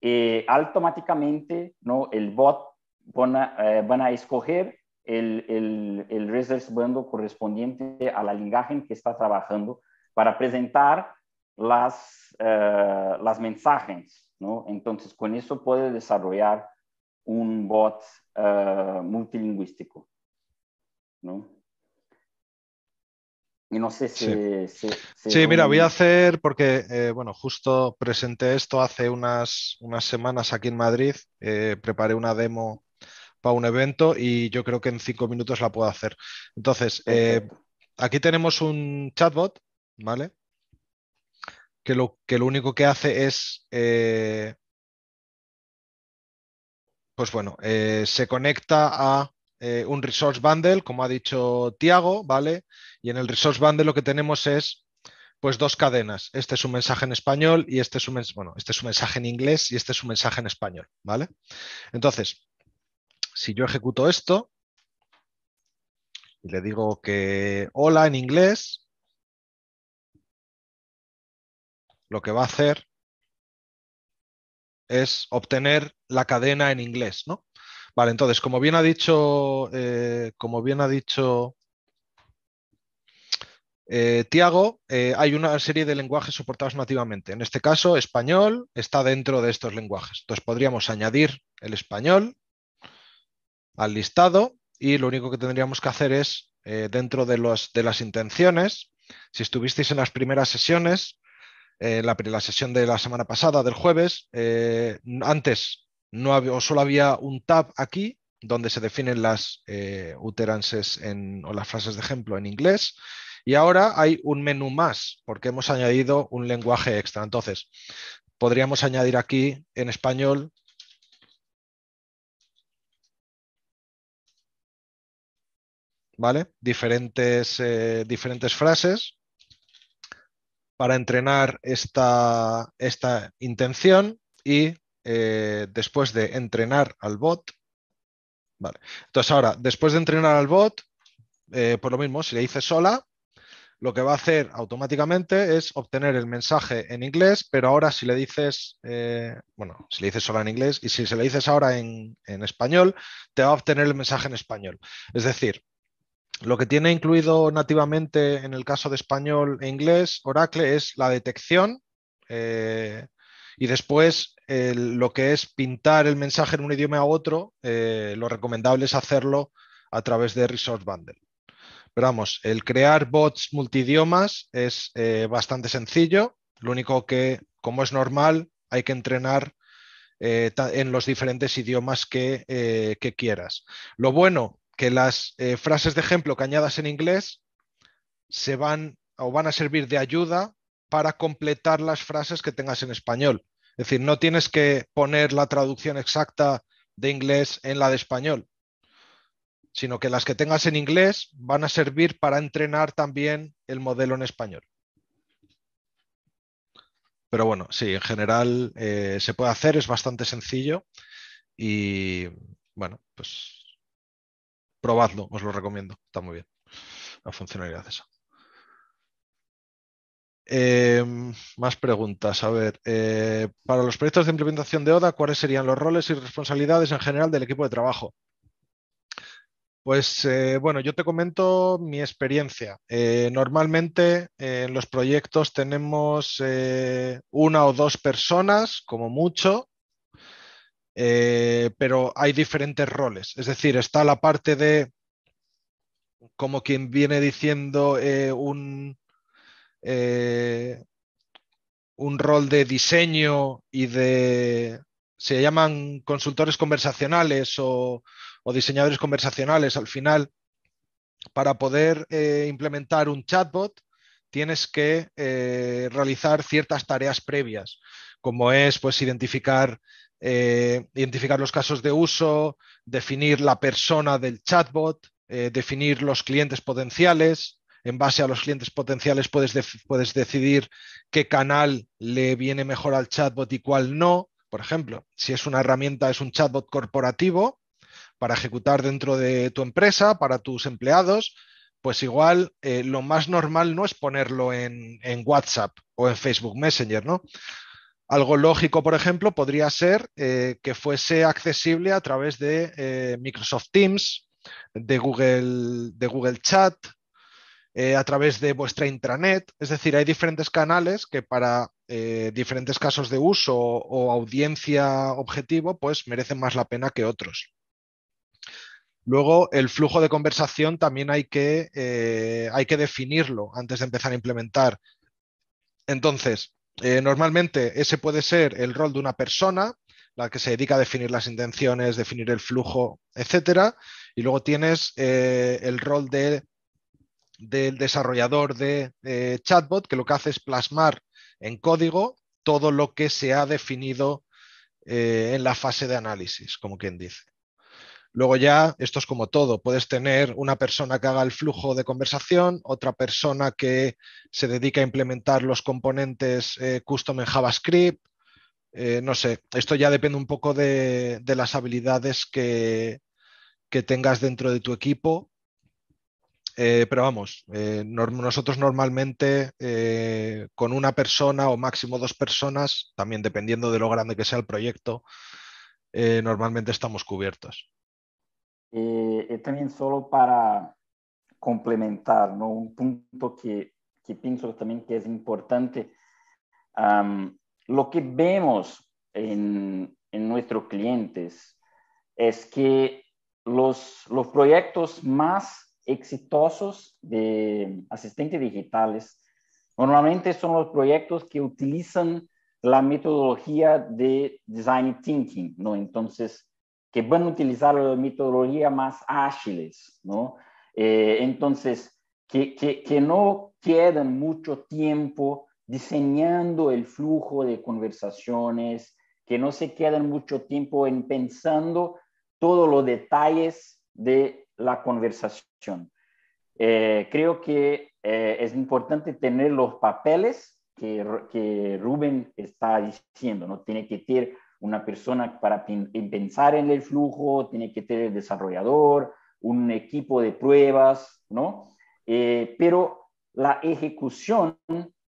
Eh, automáticamente ¿no? el bot van a, eh, van a escoger el, el, el resource bundle correspondiente a la lenguaje que está trabajando para presentar las, uh, las mensajes, ¿no? Entonces, con eso puede desarrollar un bot uh, multilingüístico, ¿no? Y no sé si... Sí, sí mira, voy a hacer, porque, eh, bueno, justo presenté esto hace unas, unas semanas aquí en Madrid, eh, preparé una demo un evento y yo creo que en cinco minutos la puedo hacer. Entonces, eh, aquí tenemos un chatbot, ¿vale? Que lo, que lo único que hace es, eh, pues bueno, eh, se conecta a un resource bundle, como ha dicho Tiago, ¿vale? Y en el resource bundle lo que tenemos es pues dos cadenas. Este es un mensaje en español y este es un, bueno, este es un mensaje en inglés y este es un mensaje en español, ¿vale? Entonces, si yo ejecuto esto y le digo que hola en inglés, lo que va a hacer es obtener la cadena en inglés, ¿no? Vale, entonces, como bien ha dicho, eh, como bien ha dicho eh, Tiago, eh, hay una serie de lenguajes soportados nativamente. En este caso, español está dentro de estos lenguajes. Entonces, podríamos añadir el español al listado y lo único que tendríamos que hacer es, eh, dentro de, los, de, las intenciones, si estuvisteis en las primeras sesiones, eh, la, la, sesión de la semana pasada, del jueves, eh, antes no había, solo había un tab aquí donde se definen las utterances en, o las frases de ejemplo en inglés. Y ahora hay un menú más porque hemos añadido un lenguaje extra. Entonces, podríamos añadir aquí en español Diferentes, eh, diferentes frases para entrenar esta, esta intención y eh, después de entrenar al bot, vale. Entonces ahora, después de entrenar al bot, eh, por lo mismo, si le dices sola, lo que va a hacer automáticamente es obtener el mensaje en inglés, pero ahora si le dices, bueno, si le dices sola en inglés y si se le dices ahora en, en español, te va a obtener el mensaje en español. Es decir, lo que tiene incluido nativamente en el caso de español e inglés Oracle es la detección eh, y después lo que es pintar el mensaje en un idioma a otro, eh, lo recomendable es hacerlo a través de Resource Bundle. Pero vamos, el crear bots multidiomas es eh, bastante sencillo. Lo único que, como es normal, hay que entrenar en los diferentes idiomas que, quieras. Lo bueno, que las frases de ejemplo que añadas en inglés se van o van a servir de ayuda para completar las frases que tengas en español. Es decir, no tienes que poner la traducción exacta de inglés en la de español, sino que las que tengas en inglés van a servir para entrenar también el modelo en español. Pero bueno, sí, en general eh, se puede hacer, es bastante sencillo y bueno, pues probadlo, os lo recomiendo, está muy bien la funcionalidad esa. Em, más preguntas. A ver, eh, para los proyectos de implementación de ODA, ¿cuáles serían los roles y responsabilidades en general del equipo de trabajo? Pues eh, bueno, yo te comento mi experiencia. Eh, normalmente en los proyectos tenemos una o dos personas, como mucho, pero hay diferentes roles. Es decir, está la parte de, como quien viene diciendo, un eh, un rol de diseño y de, se llaman consultores conversacionales o, diseñadores conversacionales al final, para poder eh, implementar un chatbot tienes que eh, realizar ciertas tareas previas, como es pues, identificar, identificar los casos de uso, definir la persona del chatbot, definir los clientes potenciales, en base a los clientes potenciales puedes, puedes decidir qué canal le viene mejor al chatbot y cuál no. Por ejemplo, si es una herramienta, es un chatbot corporativo para ejecutar dentro de tu empresa, para tus empleados, pues igual eh, lo más normal no es ponerlo en, WhatsApp o en Facebook Messenger, ¿no? Algo lógico, por ejemplo, podría ser eh, que fuese accesible a través de eh, Microsoft Teams, de Google, de Google Chat, eh, a través de vuestra intranet. Es decir, hay diferentes canales que para diferentes casos de uso o, audiencia objetivo, pues merecen más la pena que otros. Luego, el flujo de conversación también hay que, hay que definirlo antes de empezar a implementar. Entonces, normalmente ese puede ser el rol de una persona, la que se dedica a definir las intenciones, definir el flujo, etcétera. Y luego tienes el rol de del desarrollador de chatbot, que lo que hace es plasmar en código todo lo que se ha definido eh, en la fase de análisis, como quien dice. Luego ya, esto es como todo, puedes tener una persona que haga el flujo de conversación, otra persona que se dedica a implementar los componentes eh, custom en JavaScript. Eh, no sé, esto ya depende un poco de, las habilidades que, tengas dentro de tu equipo eh, pero vamos, nosotros normalmente con una persona o máximo dos personas, también dependiendo de lo grande que sea el proyecto, normalmente estamos cubiertos. Y también solo para complementar, ¿no? un punto que, que, pienso también que es importante, lo que vemos en, en nuestros clientes es que los, los proyectos más exitosos de asistentes digitales normalmente son los proyectos que utilizan la metodología de design thinking, ¿no? Entonces, que van a utilizar la metodología más ágiles, ¿no? Eh, entonces, que, que, no quedan mucho tiempo diseñando el flujo de conversaciones, que no se quedan mucho tiempo en pensando todos los detalles de la conversación. Eh, creo que eh, es importante tener los papeles que, que, Rubén está diciendo, ¿no? Tiene que tener una persona para pensar en el flujo, tiene que tener el desarrollador, un equipo de pruebas, ¿no? Eh, pero la ejecución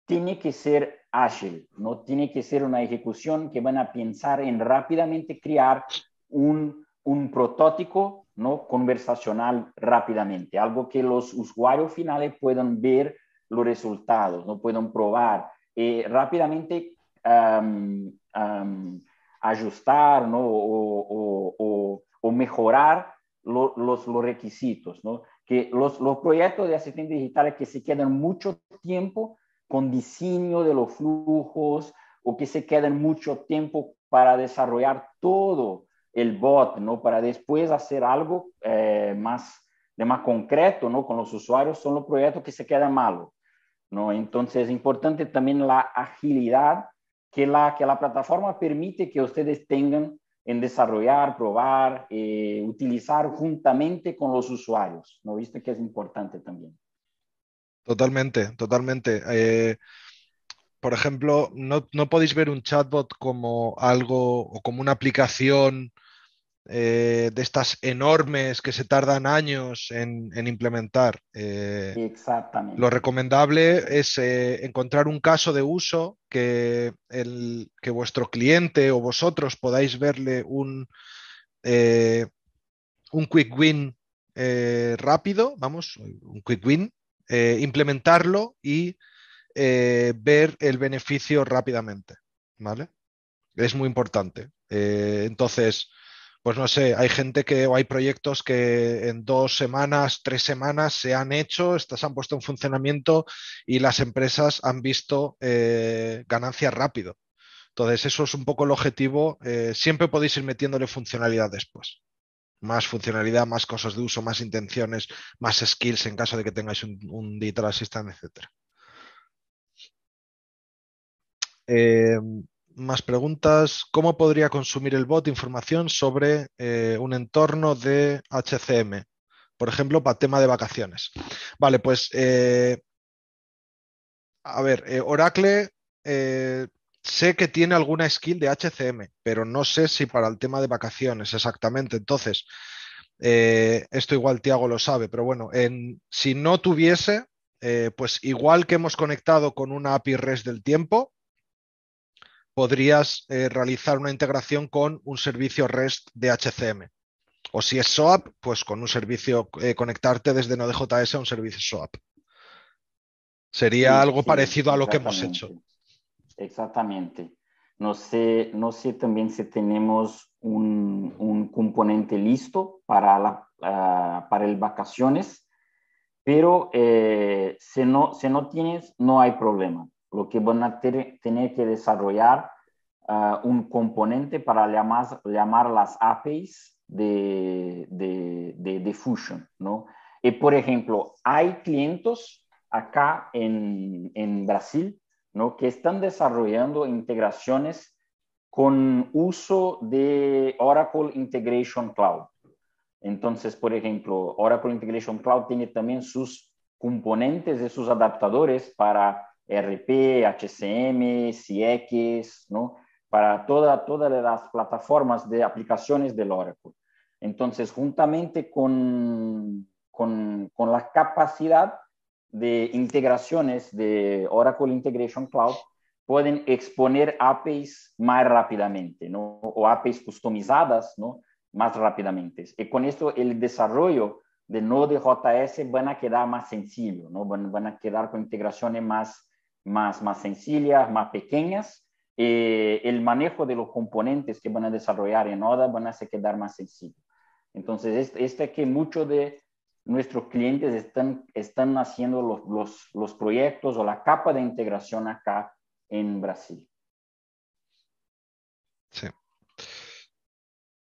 tiene que ser ágil, ¿no? Tiene que ser una ejecución que van a pensar en rápidamente crear un, un prototipo ¿no? conversacional rápidamente, algo que los usuarios finales puedan ver los resultados, no puedan probar, eh, rápidamente ajustar ¿no? o, mejorar los, los, requisitos. ¿no? Que los, los proyectos de asistentes digitales que se quedan mucho tiempo con diseño de los flujos o que se quedan mucho tiempo para desarrollar todo el bot, ¿no? Para después hacer algo eh, más, de más concreto, ¿no? Con los usuarios, son los proyectos que se quedan malos, ¿no? Entonces es importante también la agilidad que la, que la plataforma permite que ustedes tengan en desarrollar, probar, eh, utilizar juntamente con los usuarios, ¿no? Viste que es importante también. Totalmente, totalmente. Eh, por ejemplo, no, no, podéis ver un chatbot como algo o como una aplicación eh, de estas enormes que se tardan años en, implementar. Eh, Exactamente. Lo recomendable es eh, encontrar un caso de uso que, el, que vuestro cliente o vosotros podáis verle un, un quick win rápido, vamos, un quick win, implementarlo y ver el beneficio rápidamente. ¿Vale? Es muy importante. entonces, pues no sé, hay gente que o hay proyectos que en dos semanas, tres semanas se han hecho, estas han puesto en funcionamiento y las empresas han visto eh, ganancias rápido. Entonces, eso es un poco el objetivo. Eh, siempre podéis ir metiéndole funcionalidad después. Más funcionalidad, más cosas de uso, más intenciones, más skills en caso de que tengáis un, digital assistant, etc. más preguntas. ¿Cómo podría consumir el bot información sobre eh, un entorno de HCM? Por ejemplo, para tema de vacaciones. Vale, pues eh, a ver, eh, Oracle sé que tiene alguna skill de HCM, pero no sé si para el tema de vacaciones exactamente. Entonces, esto igual Tiago lo sabe, pero bueno, en, si no tuviese, pues igual que hemos conectado con una API REST del tiempo, podrías eh, realizar una integración con un servicio REST de HCM. O si es SOAP, pues con un servicio, eh, conectarte desde Node.js a un servicio SOAP. Sería algo parecido a lo que hemos hecho. Exactamente. No sé, no sé también si tenemos un, componente listo para, la, para el vacaciones, pero eh, si, no, si no tienes, no hay problema lo que van a tener que desarrollar ah, un componente para llamar, las APIs de, de, de, Fusion, ¿no? Y por ejemplo, hay clientes acá en, en Brasil, ¿no? Que están desarrollando integraciones con uso de Oracle Integration Cloud. Entonces, por ejemplo, Oracle Integration Cloud tiene también sus componentes y sus adaptadores para RP, HCM, CX, ¿no? Para toda, todas las plataformas de aplicaciones del Oracle. Entonces, juntamente con, con, con la capacidad de integraciones de Oracle Integration Cloud, pueden exponer APIs más rápidamente, ¿no? O APIs customizadas, ¿no? Más rápidamente. Y con esto el desarrollo de Node.js van a quedar más sencillo, ¿no? Van, van a quedar con integraciones más, más, más sencillas, más pequeñas. Eh, el manejo de los componentes que van a desarrollar en Oda van a quedar más sencillo. Entonces, este, es que muchos de nuestros clientes están, están haciendo los, los, los proyectos o la capa de integración acá en Brasil. Sí.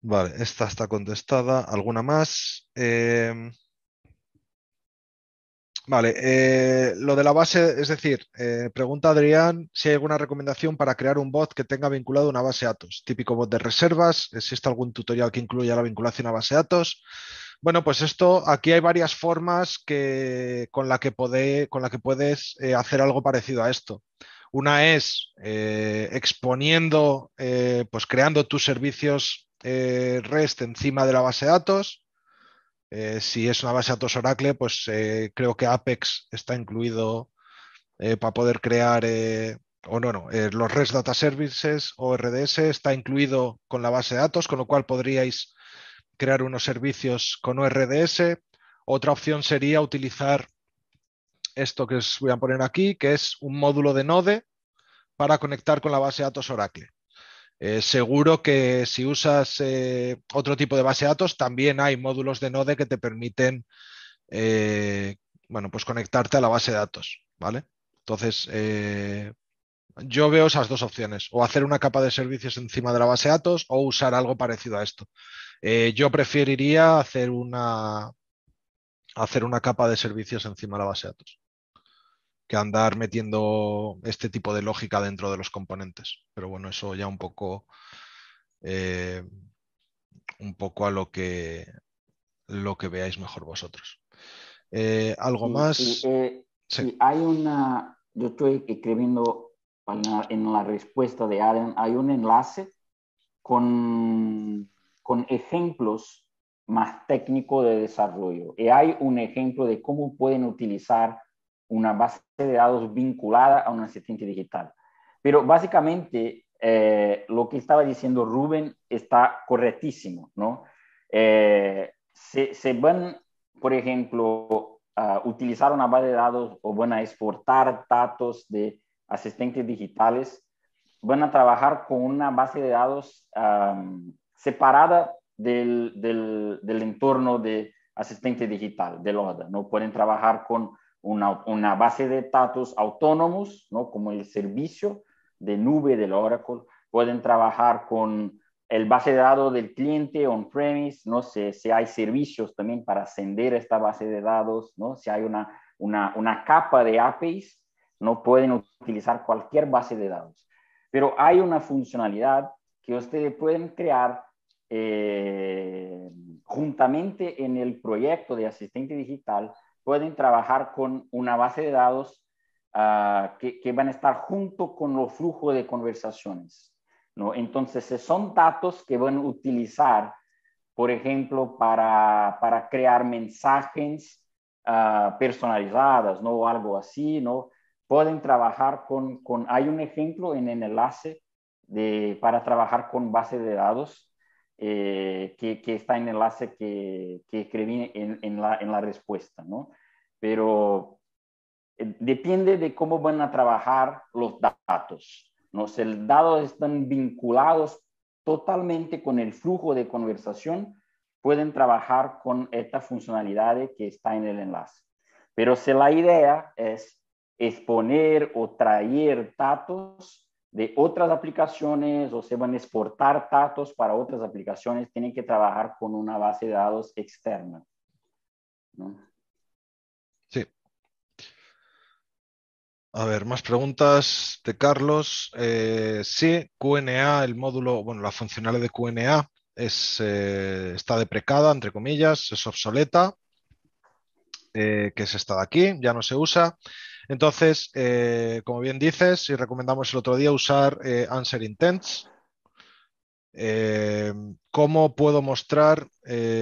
Vale, esta está contestada. ¿Alguna más? Eh, Vale, eh, lo de la base, es decir, eh, pregunta Adrián si hay alguna recomendación para crear un bot que tenga vinculado una base de datos, típico bot de reservas, existe algún tutorial que incluya la vinculación a base de datos. Bueno, pues esto, aquí hay varias formas que, con, la que con la que puedes eh, hacer algo parecido a esto. Una es exponiendo, pues creando tus servicios REST encima de la base de datos. Eh, si es una base de datos Oracle, pues eh, creo que Apex está incluido eh, para poder crear, o no, no, los REST Data Services o RDS está incluido con la base de datos, con lo cual podríais crear unos servicios con ORDS. Otra opción sería utilizar esto que os voy a poner aquí, que es un módulo de Node para conectar con la base de datos Oracle. Eh, seguro que si usas eh, otro tipo de base de datos, también hay módulos de Node que te permiten eh, bueno, pues conectarte a la base de datos. ¿vale? Entonces, Yo veo esas dos opciones, o hacer una capa de servicios encima de la base de datos o usar algo parecido a esto. Yo preferiría hacer una, hacer una capa de servicios encima de la base de datos que andar metiendo este tipo de lógica dentro de los componentes. Pero bueno, eso ya un poco, eh, un poco a lo que, lo que veáis mejor vosotros. Eh, ¿Algo más? Sí, hay una, yo estoy escribiendo en la respuesta de Adam, hay un enlace con, con ejemplos más técnicos de desarrollo. Y hay un ejemplo de cómo pueden utilizar una base de datos vinculada a un asistente digital. Pero básicamente eh, lo que estaba diciendo Rubén está correctísimo, ¿no? Eh, se, se, van, por ejemplo, a utilizar una base de datos o van a exportar datos de asistentes digitales van a trabajar con una base de datos separada del, del, entorno de asistente digital, del ODA. ¿no? Pueden trabajar con una, una, base de datos autónomos, ¿no? como el servicio de nube del Oracle. Pueden trabajar con el base de datos del cliente on-premise, no sé si hay servicios también para ascender esta base de datos, ¿no? si hay una, una, una capa de APIs no pueden utilizar cualquier base de datos. Pero hay una funcionalidad que ustedes pueden crear eh, juntamente en el proyecto de asistente digital, pueden trabajar con una base de datos ah, que, van a estar junto con los flujos de conversaciones. ¿no? Entonces, son datos que van a utilizar, por ejemplo, para, para crear mensajes uh, personalizadas, ¿no? O algo así, ¿no? pueden trabajar con, con, hay un ejemplo en el enlace de, para trabajar con base de datos eh, que, está en el enlace que, que escribí en, la, en la respuesta, ¿no? Pero eh, depende de cómo van a trabajar los datos, ¿no? Si los datos están vinculados totalmente con el flujo de conversación, pueden trabajar con esta funcionalidad que está en el enlace. Pero si la idea es exponer o traer datos de otras aplicaciones o se van a exportar datos para otras aplicaciones, tienen que trabajar con una base de datos externa. Sí. A ver, más preguntas de Carlos. Eh, sí, QNA, el módulo, bueno, la funcionalidad de QNA es, eh, está deprecada, entre comillas, es obsoleta, eh, que es esta de aquí, ya no se usa. Entonces, eh, como bien dices, y recomendamos el otro día usar eh, Answer Intents. Eh, ¿Cómo puedo mostrar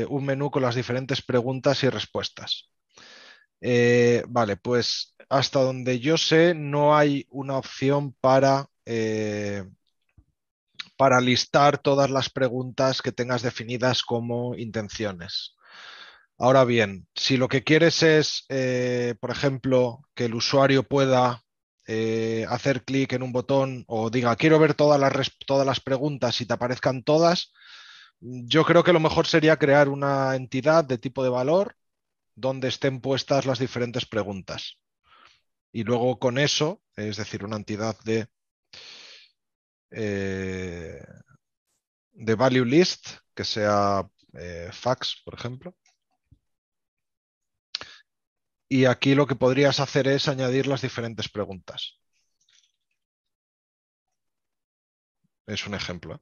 un menú con las diferentes preguntas y respuestas? vale, pues hasta donde yo sé, no hay una opción para, para listar todas las preguntas que tengas definidas como intenciones. Ahora bien, si lo que quieres es, eh, por ejemplo, que el usuario pueda eh, hacer clic en un botón o diga, quiero ver todas las, todas las preguntas y te aparezcan todas, yo creo que lo mejor sería crear una entidad de tipo de valor donde estén puestas las diferentes preguntas. Y luego con eso, es decir, una entidad de, eh, de value list, que sea fax, por ejemplo, y aquí lo que podrías hacer es añadir las diferentes preguntas. Es un ejemplo. ¿eh?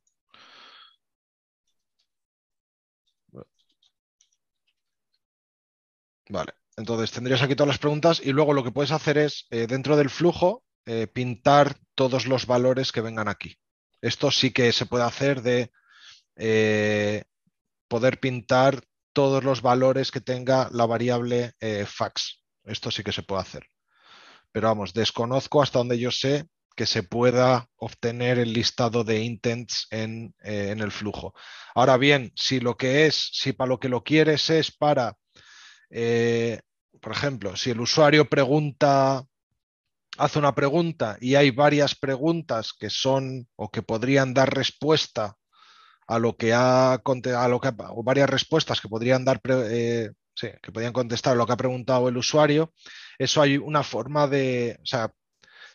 Vale, entonces tendrías aquí todas las preguntas y luego lo que puedes hacer es, eh, dentro del flujo, eh, pintar todos los valores que vengan aquí. Esto sí que se puede hacer de poder pintar todos los valores que tenga la variable eh, fax. Esto sí que se puede hacer. Pero vamos, desconozco hasta donde yo sé que se pueda obtener el listado de intents en, eh, en, el flujo. Ahora bien, si lo que es, si para lo que lo quieres es para, eh, por ejemplo, si el usuario pregunta, hace una pregunta y hay varias preguntas que son o que podrían dar respuesta a lo que ha a lo que o varias respuestas que podrían dar eh, que podrían contestar lo que ha preguntado el usuario, eso hay una forma de, o sea,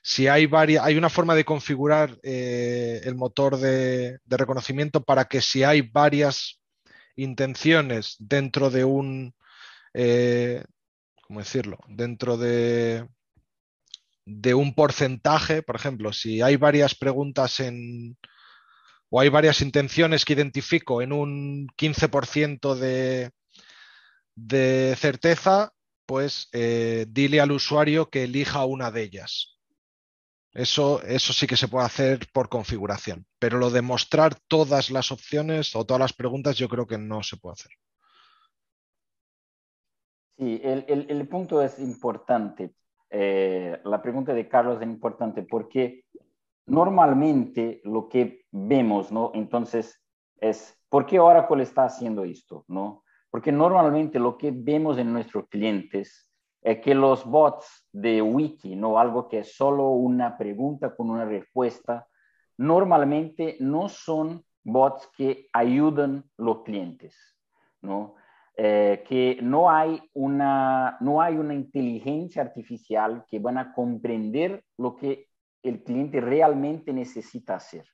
si hay varias, hay una forma de configurar eh, el motor de, reconocimiento para que si hay varias intenciones dentro de un, eh, ¿cómo decirlo? Dentro de, de un porcentaje, por ejemplo, si hay varias preguntas en, o hay varias intenciones que identifico en un 15% de, de certeza, pues eh, dile al usuario que elija una de ellas. Eso, eso sí que se puede hacer por configuración, pero lo de mostrar todas las opciones o todas las preguntas yo creo que no se puede hacer. Sí, el, punto es importante. Eh, la pregunta de Carlos es importante porque normalmente lo que vemos, ¿no? Entonces es, ¿por qué Oracle está haciendo esto? ¿no? Porque normalmente lo que vemos en nuestros clientes es que los bots de wiki, no algo que es solo una pregunta con una respuesta, normalmente no son bots que ayudan los clientes, ¿no? Eh, que no hay, una, no hay una inteligencia artificial que van a comprender lo que el cliente realmente necesita hacer.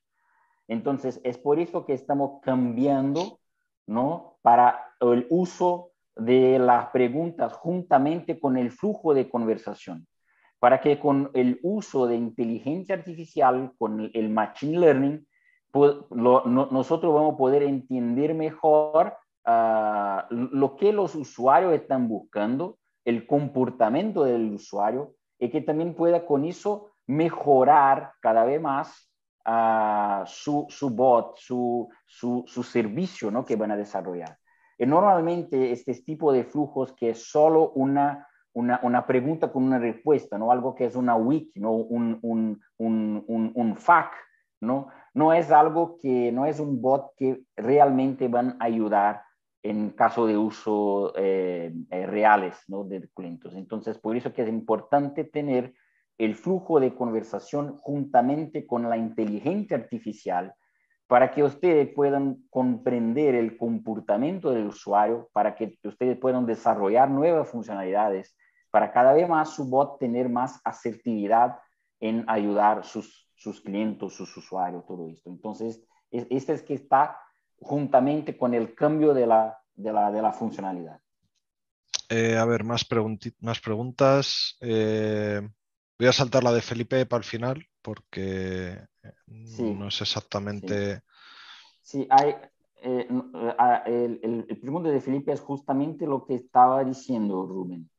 Entonces, es por eso que estamos cambiando, ¿no? Para el uso de las preguntas juntamente con el flujo de conversación, para que con el uso de inteligencia artificial, con el machine learning, nosotros vamos a poder entender mejor ah, lo que los usuarios están buscando, el comportamiento del usuario, y que también pueda con eso mejorar cada vez más ah, su, su, bot, su, su, su servicio ¿no? que van a desarrollar. Y normalmente este tipo de flujos que es solo una, una, una, pregunta con una respuesta, ¿no? algo que es una wiki, ¿no? un, un, un, un FAQ, ¿no? no es algo que, no es un bot que realmente van a ayudar en caso de uso eh, eh, reales ¿no? de clientes. Entonces, por eso que es importante tener el flujo de conversación juntamente con la inteligencia artificial para que ustedes puedan comprender el comportamiento del usuario, para que ustedes puedan desarrollar nuevas funcionalidades, para cada vez más su bot tener más asertividad en ayudar sus, sus clientes, sus usuarios, todo esto. Entonces, este es que está juntamente con el cambio de la, de la, de la funcionalidad. Eh, a ver, más, más preguntas. Eh, voy a saltar la de Felipe para el final porque no es exactamente... Sí, hay, eh, eh, el, el, pregunta de Felipe es justamente lo que estaba diciendo Rubén.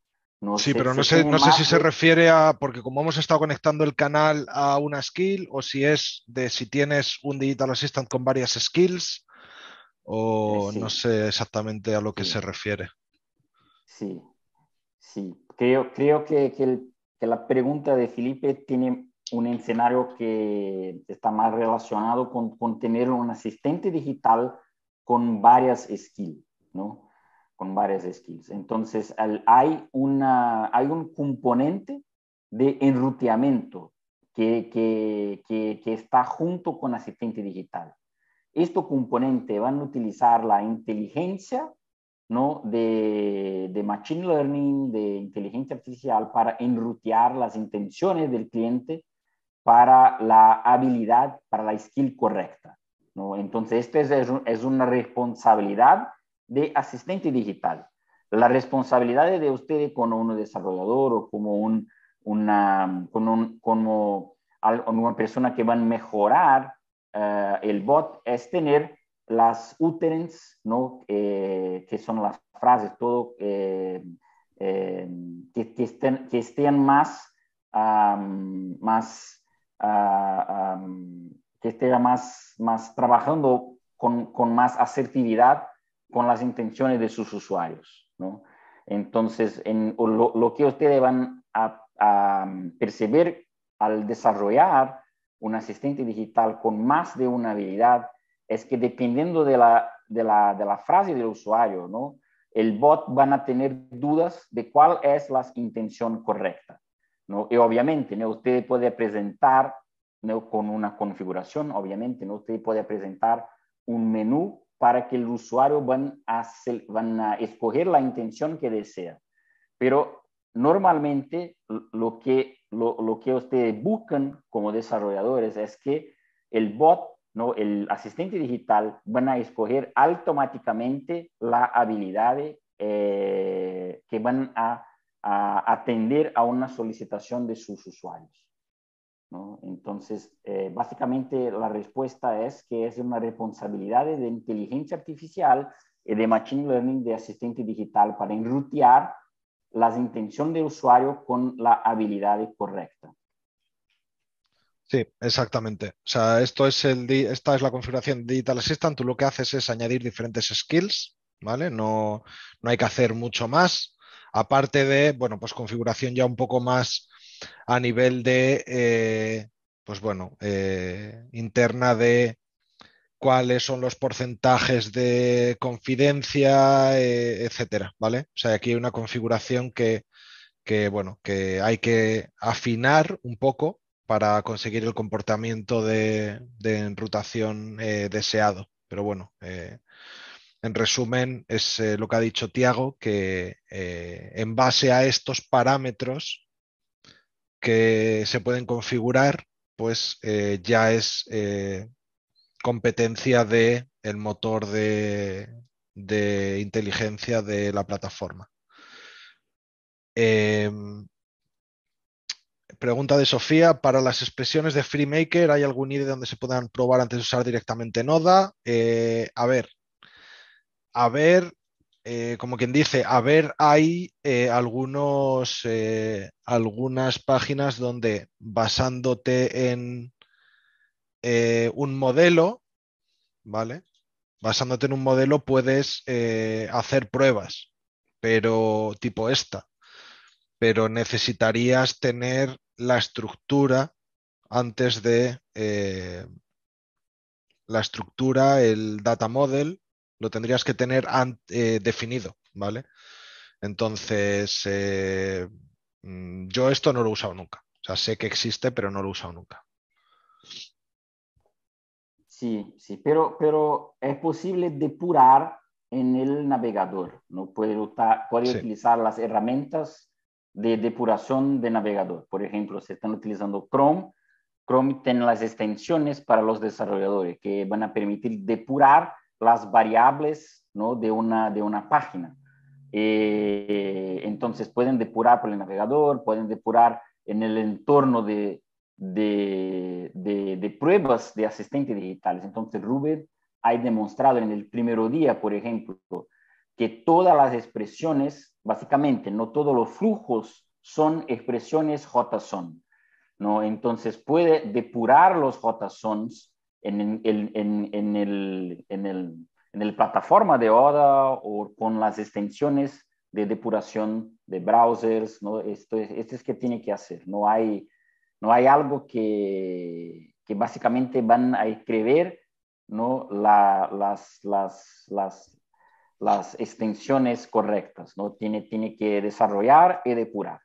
No sí, pero no sé, no sé si se refiere a, porque como hemos estado conectando el canal a una skill, o si es de si tienes un Digital Assistant con varias skills, o no sé exactamente a lo que se refiere. Sí, sí. Creo, creo que, que, que, la pregunta de Felipe tiene un escenario que está más relacionado con, con tener un asistente digital con varias skills, ¿no? Con varias skills. Entonces, hay, una, hay un componente de enruteamiento que, que, que, está junto con asistente digital. Este componente van a utilizar la inteligencia ¿no? de, de, machine learning, de inteligencia artificial para enrutear las intenciones del cliente para la habilidad, para la skill correcta. ¿no? Entonces, esto es, es una responsabilidad de asistente digital. La responsabilidad de usted como un desarrollador o como, un, una, como, como una persona que va a mejorar eh, el bot es tener las utterance, ¿no? Eh, que son las frases, todo, eh, que, que, estén, que estén más, más que esté más, más trabajando con, con, más asertividad con las intenciones de sus usuarios. ¿no? Entonces, en, lo, lo, que ustedes van a, a, percibir al desarrollar un asistente digital con más de una habilidad es que dependiendo de la, de la, de la frase del usuario, ¿no? el bot van a tener dudas de cuál es la intención correcta. ¿no? Y obviamente, ¿no? usted puede presentar ¿no? con una configuración, obviamente, ¿no? usted puede presentar un menú para que el usuario van a, van a escoger la intención que desea. Pero normalmente lo que, lo, lo, que ustedes buscan como desarrolladores es que el bot, ¿no? el asistente digital, van a escoger automáticamente la habilidad eh, que van a, a, atender a una solicitación de sus usuarios. ¿no? Entonces, eh, básicamente la respuesta es que es una responsabilidad de inteligencia artificial y de machine learning de asistente digital para enrutear las intenciones del usuario con la habilidad correcta. Sí, exactamente. O sea, esto es el, esta es la configuración Digital Assistant. Tú lo que haces es añadir diferentes skills, ¿vale? No, no hay que hacer mucho más. Aparte de, bueno, pues configuración ya un poco más a nivel de, eh, pues bueno, eh, interna de cuáles son los porcentajes de confidencia, eh, etcétera, ¿vale? O sea, aquí hay una configuración que, bueno, que hay que afinar un poco para conseguir el comportamiento de, enrutación eh, deseado. Pero bueno, eh, en resumen, es lo que ha dicho Tiago, que en base a estos parámetros que se pueden configurar, pues ya es competencia del el motor de, inteligencia de la plataforma. Em, pregunta de Sofía, para las expresiones de FreeMaker, ¿hay algún IDE donde se puedan probar antes de usar directamente Noda? Eh, a ver, a ver, eh, como quien dice, a ver, hay eh, algunos, algunas páginas donde basándote en eh, un modelo, ¿vale? Basándote en un modelo puedes eh, hacer pruebas, pero tipo esta, pero necesitarías tener la estructura antes de eh, la estructura, el data model, lo tendrías que tener definido, ¿vale? Entonces, mm, yo esto no lo he usado nunca. O sea, sé que existe, pero no lo he usado nunca. Sí, sí, pero, pero es posible depurar en el navegador, ¿no? Puede, puede utilizar las herramientas de depuración de navegador. Por ejemplo, si están utilizando Chrome, Chrome tiene las extensiones para los desarrolladores que van a permitir depurar las variables ¿no? de, una, de una página. Eh, entonces pueden depurar por el navegador, pueden depurar en el entorno de, de, de, pruebas de asistentes digitales. Entonces, Rubén ha demostrado en el primer día, por ejemplo, que todas las expresiones, básicamente, no todos los flujos son expresiones JSON. ¿no? Entonces, puede depurar los JSONs en, en, en, en, el, en, el, en el plataforma de ODA o con las extensiones de depuración de browsers. ¿no? Esto, esto es que tiene que hacer. No hay no hay algo que, que básicamente van a escribir ¿no? las, las, las, las, extensiones correctas, ¿no? Tiene, tiene que desarrollar y depurar.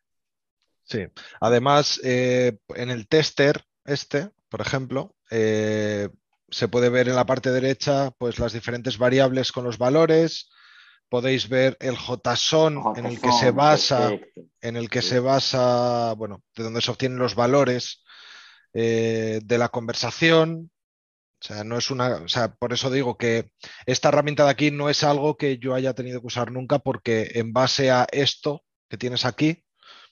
Sí, además eh, en el tester este, por ejemplo, eh, se puede ver en la parte derecha pues las diferentes variables con los valores, podéis ver el JSON en el que se basa, en el que se basa, bueno, de donde se obtienen los valores eh, de la conversación. O sea, no es una, o sea, por eso digo que esta herramienta de aquí no es algo que yo haya tenido que usar nunca porque en base a esto que tienes aquí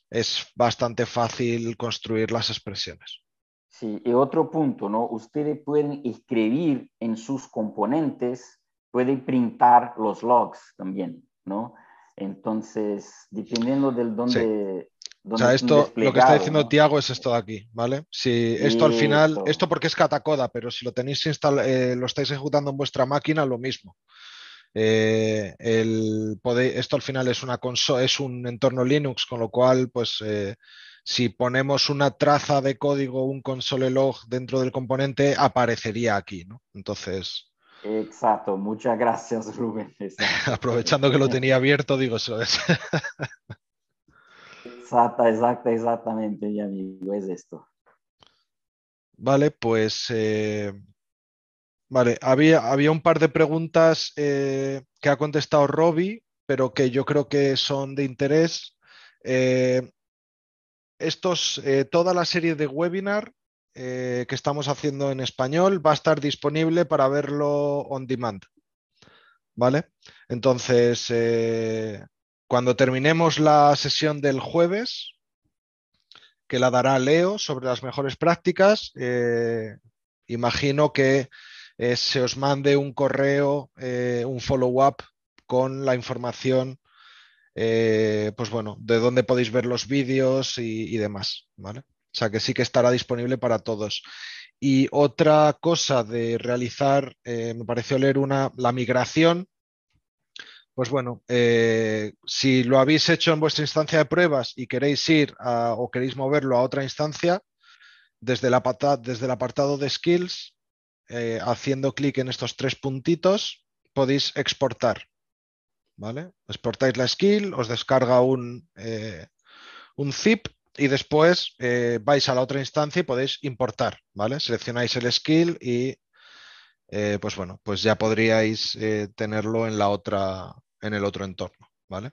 es bastante fácil construir las expresiones. Sí, y otro punto, ¿no? Ustedes pueden escribir en sus componentes puede printar los logs también, ¿no? Entonces, dependiendo del dónde... o sea, esto, lo que está diciendo Tiago es esto de aquí, ¿vale? Si esto al final, esto. porque es catacoda, pero si lo tenéis instal eh, lo estáis ejecutando en vuestra máquina, lo mismo. Eh, el, esto al final es una es un entorno Linux, con lo cual, pues, eh, si ponemos una traza de código, un console log dentro del componente, aparecería aquí, ¿no? Entonces, Exacto, muchas gracias Rubén. (laughs) Aprovechando que lo tenía abierto, digo eso es. (laughs) Exacta, exacta, exactamente, mi amigo, es esto. Vale, pues eh, vale, había, había un par de preguntas eh, que ha contestado Robbie, pero que yo creo que son de interés. Eh, estos, toda la serie de webinar que estamos haciendo en español va a estar disponible para verlo on demand. ¿Vale? Entonces, cuando terminemos la sesión del jueves, que la dará Leo sobre las mejores prácticas, imagino que se os mande un correo, un follow-up con la información, eh, pues bueno, de dónde podéis ver los vídeos y, demás, ¿vale? O sea que sí que estará disponible para todos. Y otra cosa de realizar, eh, me pareció leer una, la migración. Pues bueno, eh, si lo habéis hecho en vuestra instancia de pruebas y queréis ir o queréis moverlo a otra instancia, desde, la desde el apartado de skills, haciendo clic en estos tres puntitos, podéis exportar. ¿vale? Exportáis la skill, os descarga un, eh, un zip y después eh, vais a la otra instancia y podéis importar, ¿vale? Seleccionáis el skill y eh, pues bueno, pues ya podríais tenerlo en la otra, en el otro entorno, ¿vale?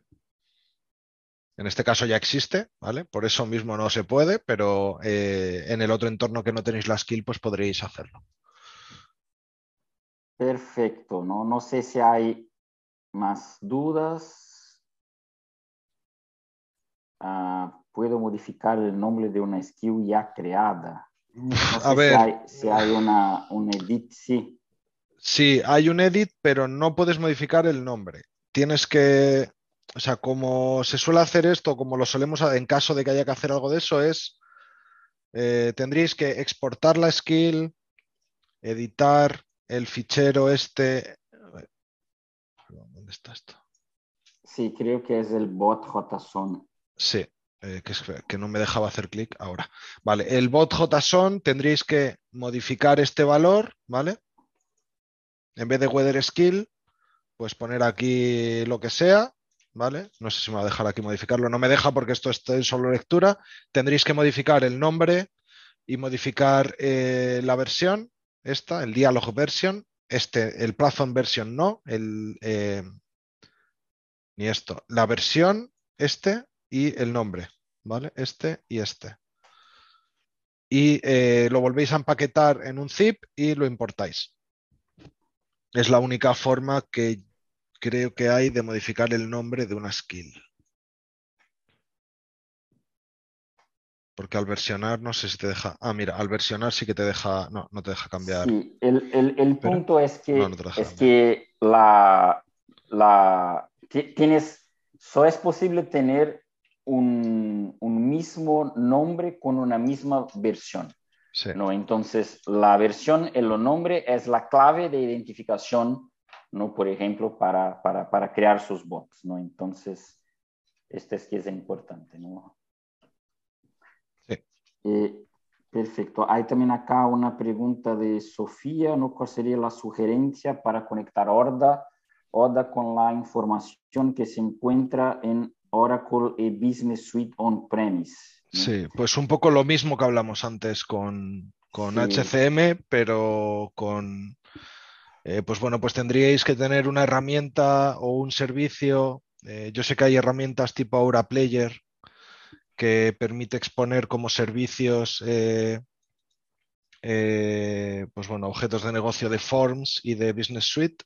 En este caso ya existe, ¿vale? Por eso mismo no se puede, pero en el otro entorno que no tenéis la skill, pues podréis hacerlo. Perfecto, ¿no? No sé si hay más dudas? Ah, ¿Puedo modificar el nombre de una skill ya creada? a ver. Si hay, una, un edit, sí. Sí, hay un edit, pero no puedes modificar el nombre. Tienes que, o sea, como se suele hacer esto, como lo solemos en caso de que haya que hacer algo de eso, es, eh, tendréis que exportar la skill, editar el fichero este, ¿Dónde está esto? Sí, creo que es el bot JSON. Sí, eh, que, que, no me dejaba hacer clic ahora. Vale, el bot JSON tendréis que modificar este valor, ¿vale? En vez de weather skill, pues poner aquí lo que sea, ¿vale? No sé si me va a dejar aquí modificarlo. No me deja porque esto es solo lectura. Tendréis que modificar el nombre y modificar eh, la versión, esta, el dialog version, este, el platform version no, el, eh, ni esto, la versión, este y el nombre, ¿vale? Este y este. Y eh, lo volvéis a empaquetar en un zip y lo importáis. Es la única forma que creo que hay de modificar el nombre de una skill. Porque al versionar no sé si te deja. Ah, mira, al versionar sí que te deja. No, no te deja cambiar. Sí, el, punto es que, es que la, la tienes. Solo es posible tener un, mismo nombre con una misma versión. Sí. ¿no? Entonces, la versión, el nombre es la clave de identificación, ¿no? Por ejemplo, para, para, para crear sus bots, ¿no? Entonces, este es que es importante, ¿no? Eh, perfecto. Hay también acá una pregunta de Sofía, ¿no? ¿Cuál sería la sugerencia para conectar Orda, Oda con la información que se encuentra en Oracle y Business Suite on-premise? Sí, pues un poco lo mismo que hablamos antes con, con HCM, pero con, eh, pues bueno, pues tendríais que tener una herramienta o un servicio. Eh, yo sé que hay herramientas tipo Aura Player que permite exponer como servicios eh, eh, pues bueno, objetos de negocio de Forms y de Business Suite.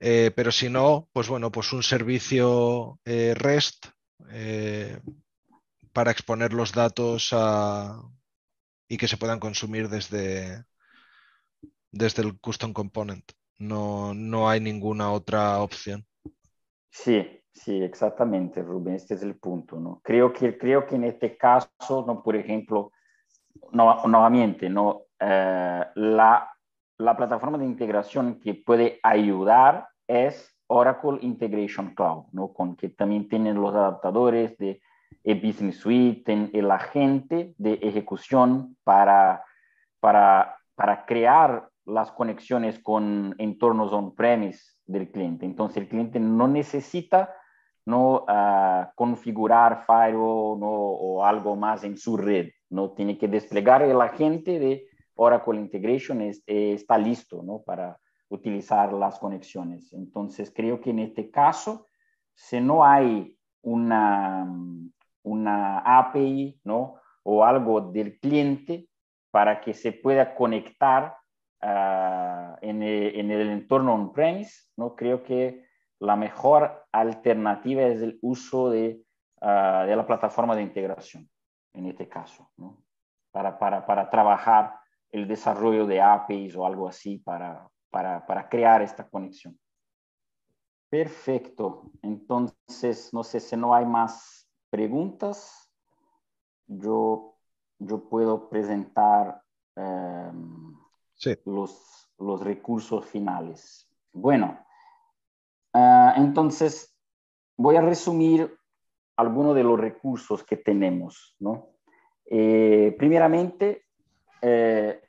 Eh, pero si no, pues bueno, pues un servicio REST para exponer los datos y que se puedan consumir desde, desde el Custom Component. No, no hay ninguna otra opción. Sí, Sí, exactamente, Rubén, este es el punto, ¿no? Creo que, creo que en este caso, ¿no? por ejemplo, no, nuevamente, ¿no? Eh, la, la plataforma de integración que puede ayudar es Oracle Integration Cloud, ¿no? Con que también tienen los adaptadores de Business Suite, el agente de ejecución para, para, para crear las conexiones con entornos on-premise del cliente. Entonces, el cliente no necesita no uh, configurar firewall no, o algo más en su red. No tiene que desplegar el agente de Oracle Integration, es, está listo ¿no? para utilizar las conexiones. Entonces, creo que en este caso, si no hay una, una API, ¿no? O algo del cliente para que se pueda conectar ah, en, el, en, el, entorno on-premise, ¿no? Creo que la mejor alternativa es el uso de, uh, de la plataforma de integración, en este caso, ¿no? para, para, para, trabajar el desarrollo de APIs o algo así para, para, para crear esta conexión. Perfecto. Entonces, no sé si no hay más preguntas. Yo, yo puedo presentar eh, sí. los, los recursos finales. Bueno, uh, entonces voy a resumir algunos de los recursos que tenemos. ¿no? Eh, primeramente, eh,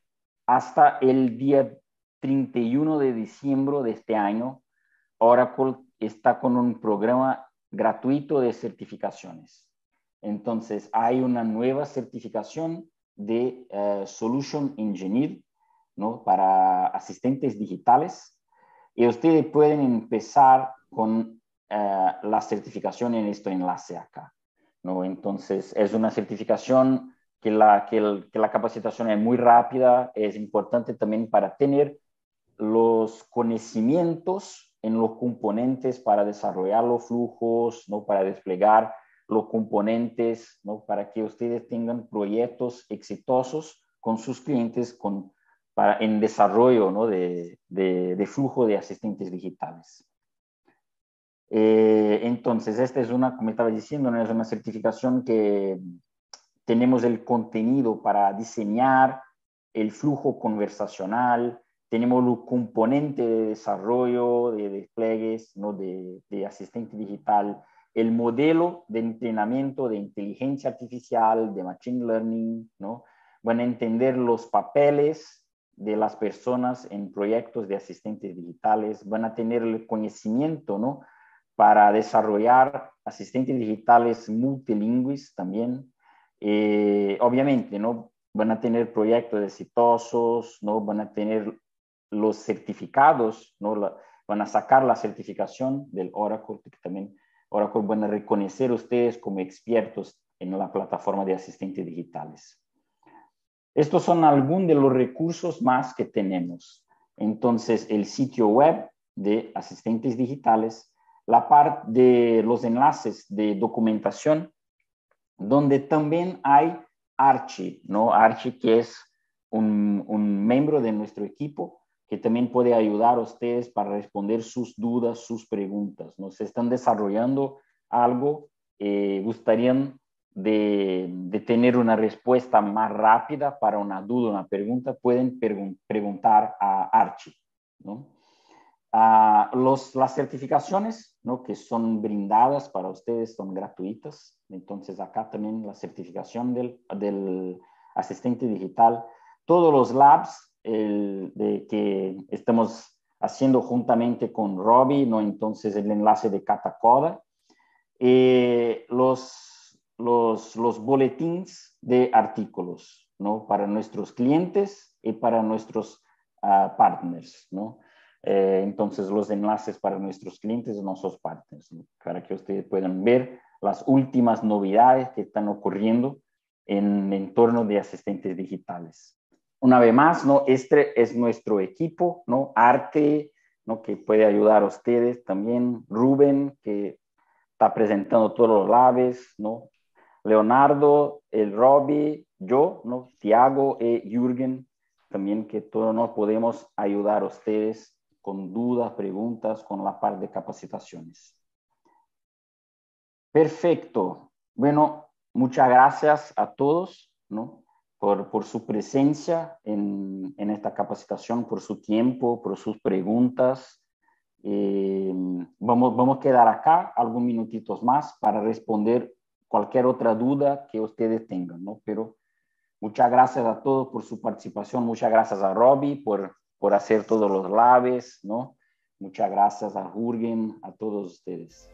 hasta el día 31 de diciembre de este año, Oracle está con un programa gratuito de certificaciones. Entonces, hay una nueva certificación de uh, Solution Engineer ¿no? para asistentes digitales y ustedes pueden empezar con uh, la certificación en este enlace acá. ¿no? Entonces, es una certificación que la, que la capacitación es muy rápida, es importante también para tener los conocimientos en los componentes para desarrollar los flujos, ¿no? para desplegar los componentes, ¿no? para que ustedes tengan proyectos exitosos con sus clientes con, para, en desarrollo ¿no? de, de, de, flujo de asistentes digitales. Eh, entonces, esta es una, como estaba diciendo, ¿no? es una certificación que tenemos el contenido para diseñar el flujo conversacional, tenemos los componentes de desarrollo, de despliegues, ¿no? de, de, asistente digital, el modelo de entrenamiento de inteligencia artificial, de machine learning, ¿no? van a entender los papeles de las personas en proyectos de asistentes digitales, van a tener el conocimiento ¿no? para desarrollar asistentes digitales multilingües también. Eh, obviamente, ¿no? van a tener proyectos exitosos, ¿no? van a tener los certificados, ¿no? Van a sacar la certificación del Oracle, que también Oracle van a reconocer ustedes como expertos en la plataforma de asistentes digitales. Estos son algunos de los recursos más que tenemos. Entonces, el sitio web de asistentes digitales, la parte de los enlaces de documentación, donde también hay Archie, ¿no? Archie que es un, un miembro de nuestro equipo que también puede ayudar a ustedes para responder sus dudas, sus preguntas. ¿no? Se están desarrollando algo, eh, gustarían de, tener una respuesta más rápida para una duda, una pregunta, pueden pregun preguntar a Archie. ¿no? Ah, los, las certificaciones ¿no? que son brindadas para ustedes son gratuitas. Entonces acá también la certificación del, del asistente digital. Todos los labs el, de que estamos haciendo juntamente con Robbie, ¿no? entonces el enlace de Catacoda, eh, los, los, los boletines de artículos ¿no? para nuestros clientes y para nuestros uh, partners. ¿no? Eh, entonces los enlaces para nuestros clientes y nuestros partners, ¿no? para que ustedes puedan ver las últimas novedades que están ocurriendo en el entorno de asistentes digitales una vez más, ¿no? Este es nuestro equipo, ¿no? Arte, ¿no? Que puede ayudar a ustedes también. Rubén, que está presentando todos los labs, ¿no? Leonardo, el Robbie, yo, ¿no? Tiago y Jürgen, también que todos nos podemos ayudar a ustedes con dudas, preguntas, con la parte de capacitaciones. Perfecto. Bueno, muchas gracias a todos, ¿no? Por, por su presencia en, en, esta capacitación, por su tiempo, por sus preguntas. Eh, vamos, vamos a quedar acá algunos minutitos más para responder cualquier otra duda que ustedes tengan, ¿no? Pero muchas gracias a todos por su participación, muchas gracias a Robbie por, por hacer todos los labs, ¿no? Muchas gracias a Jürgen, a todos ustedes.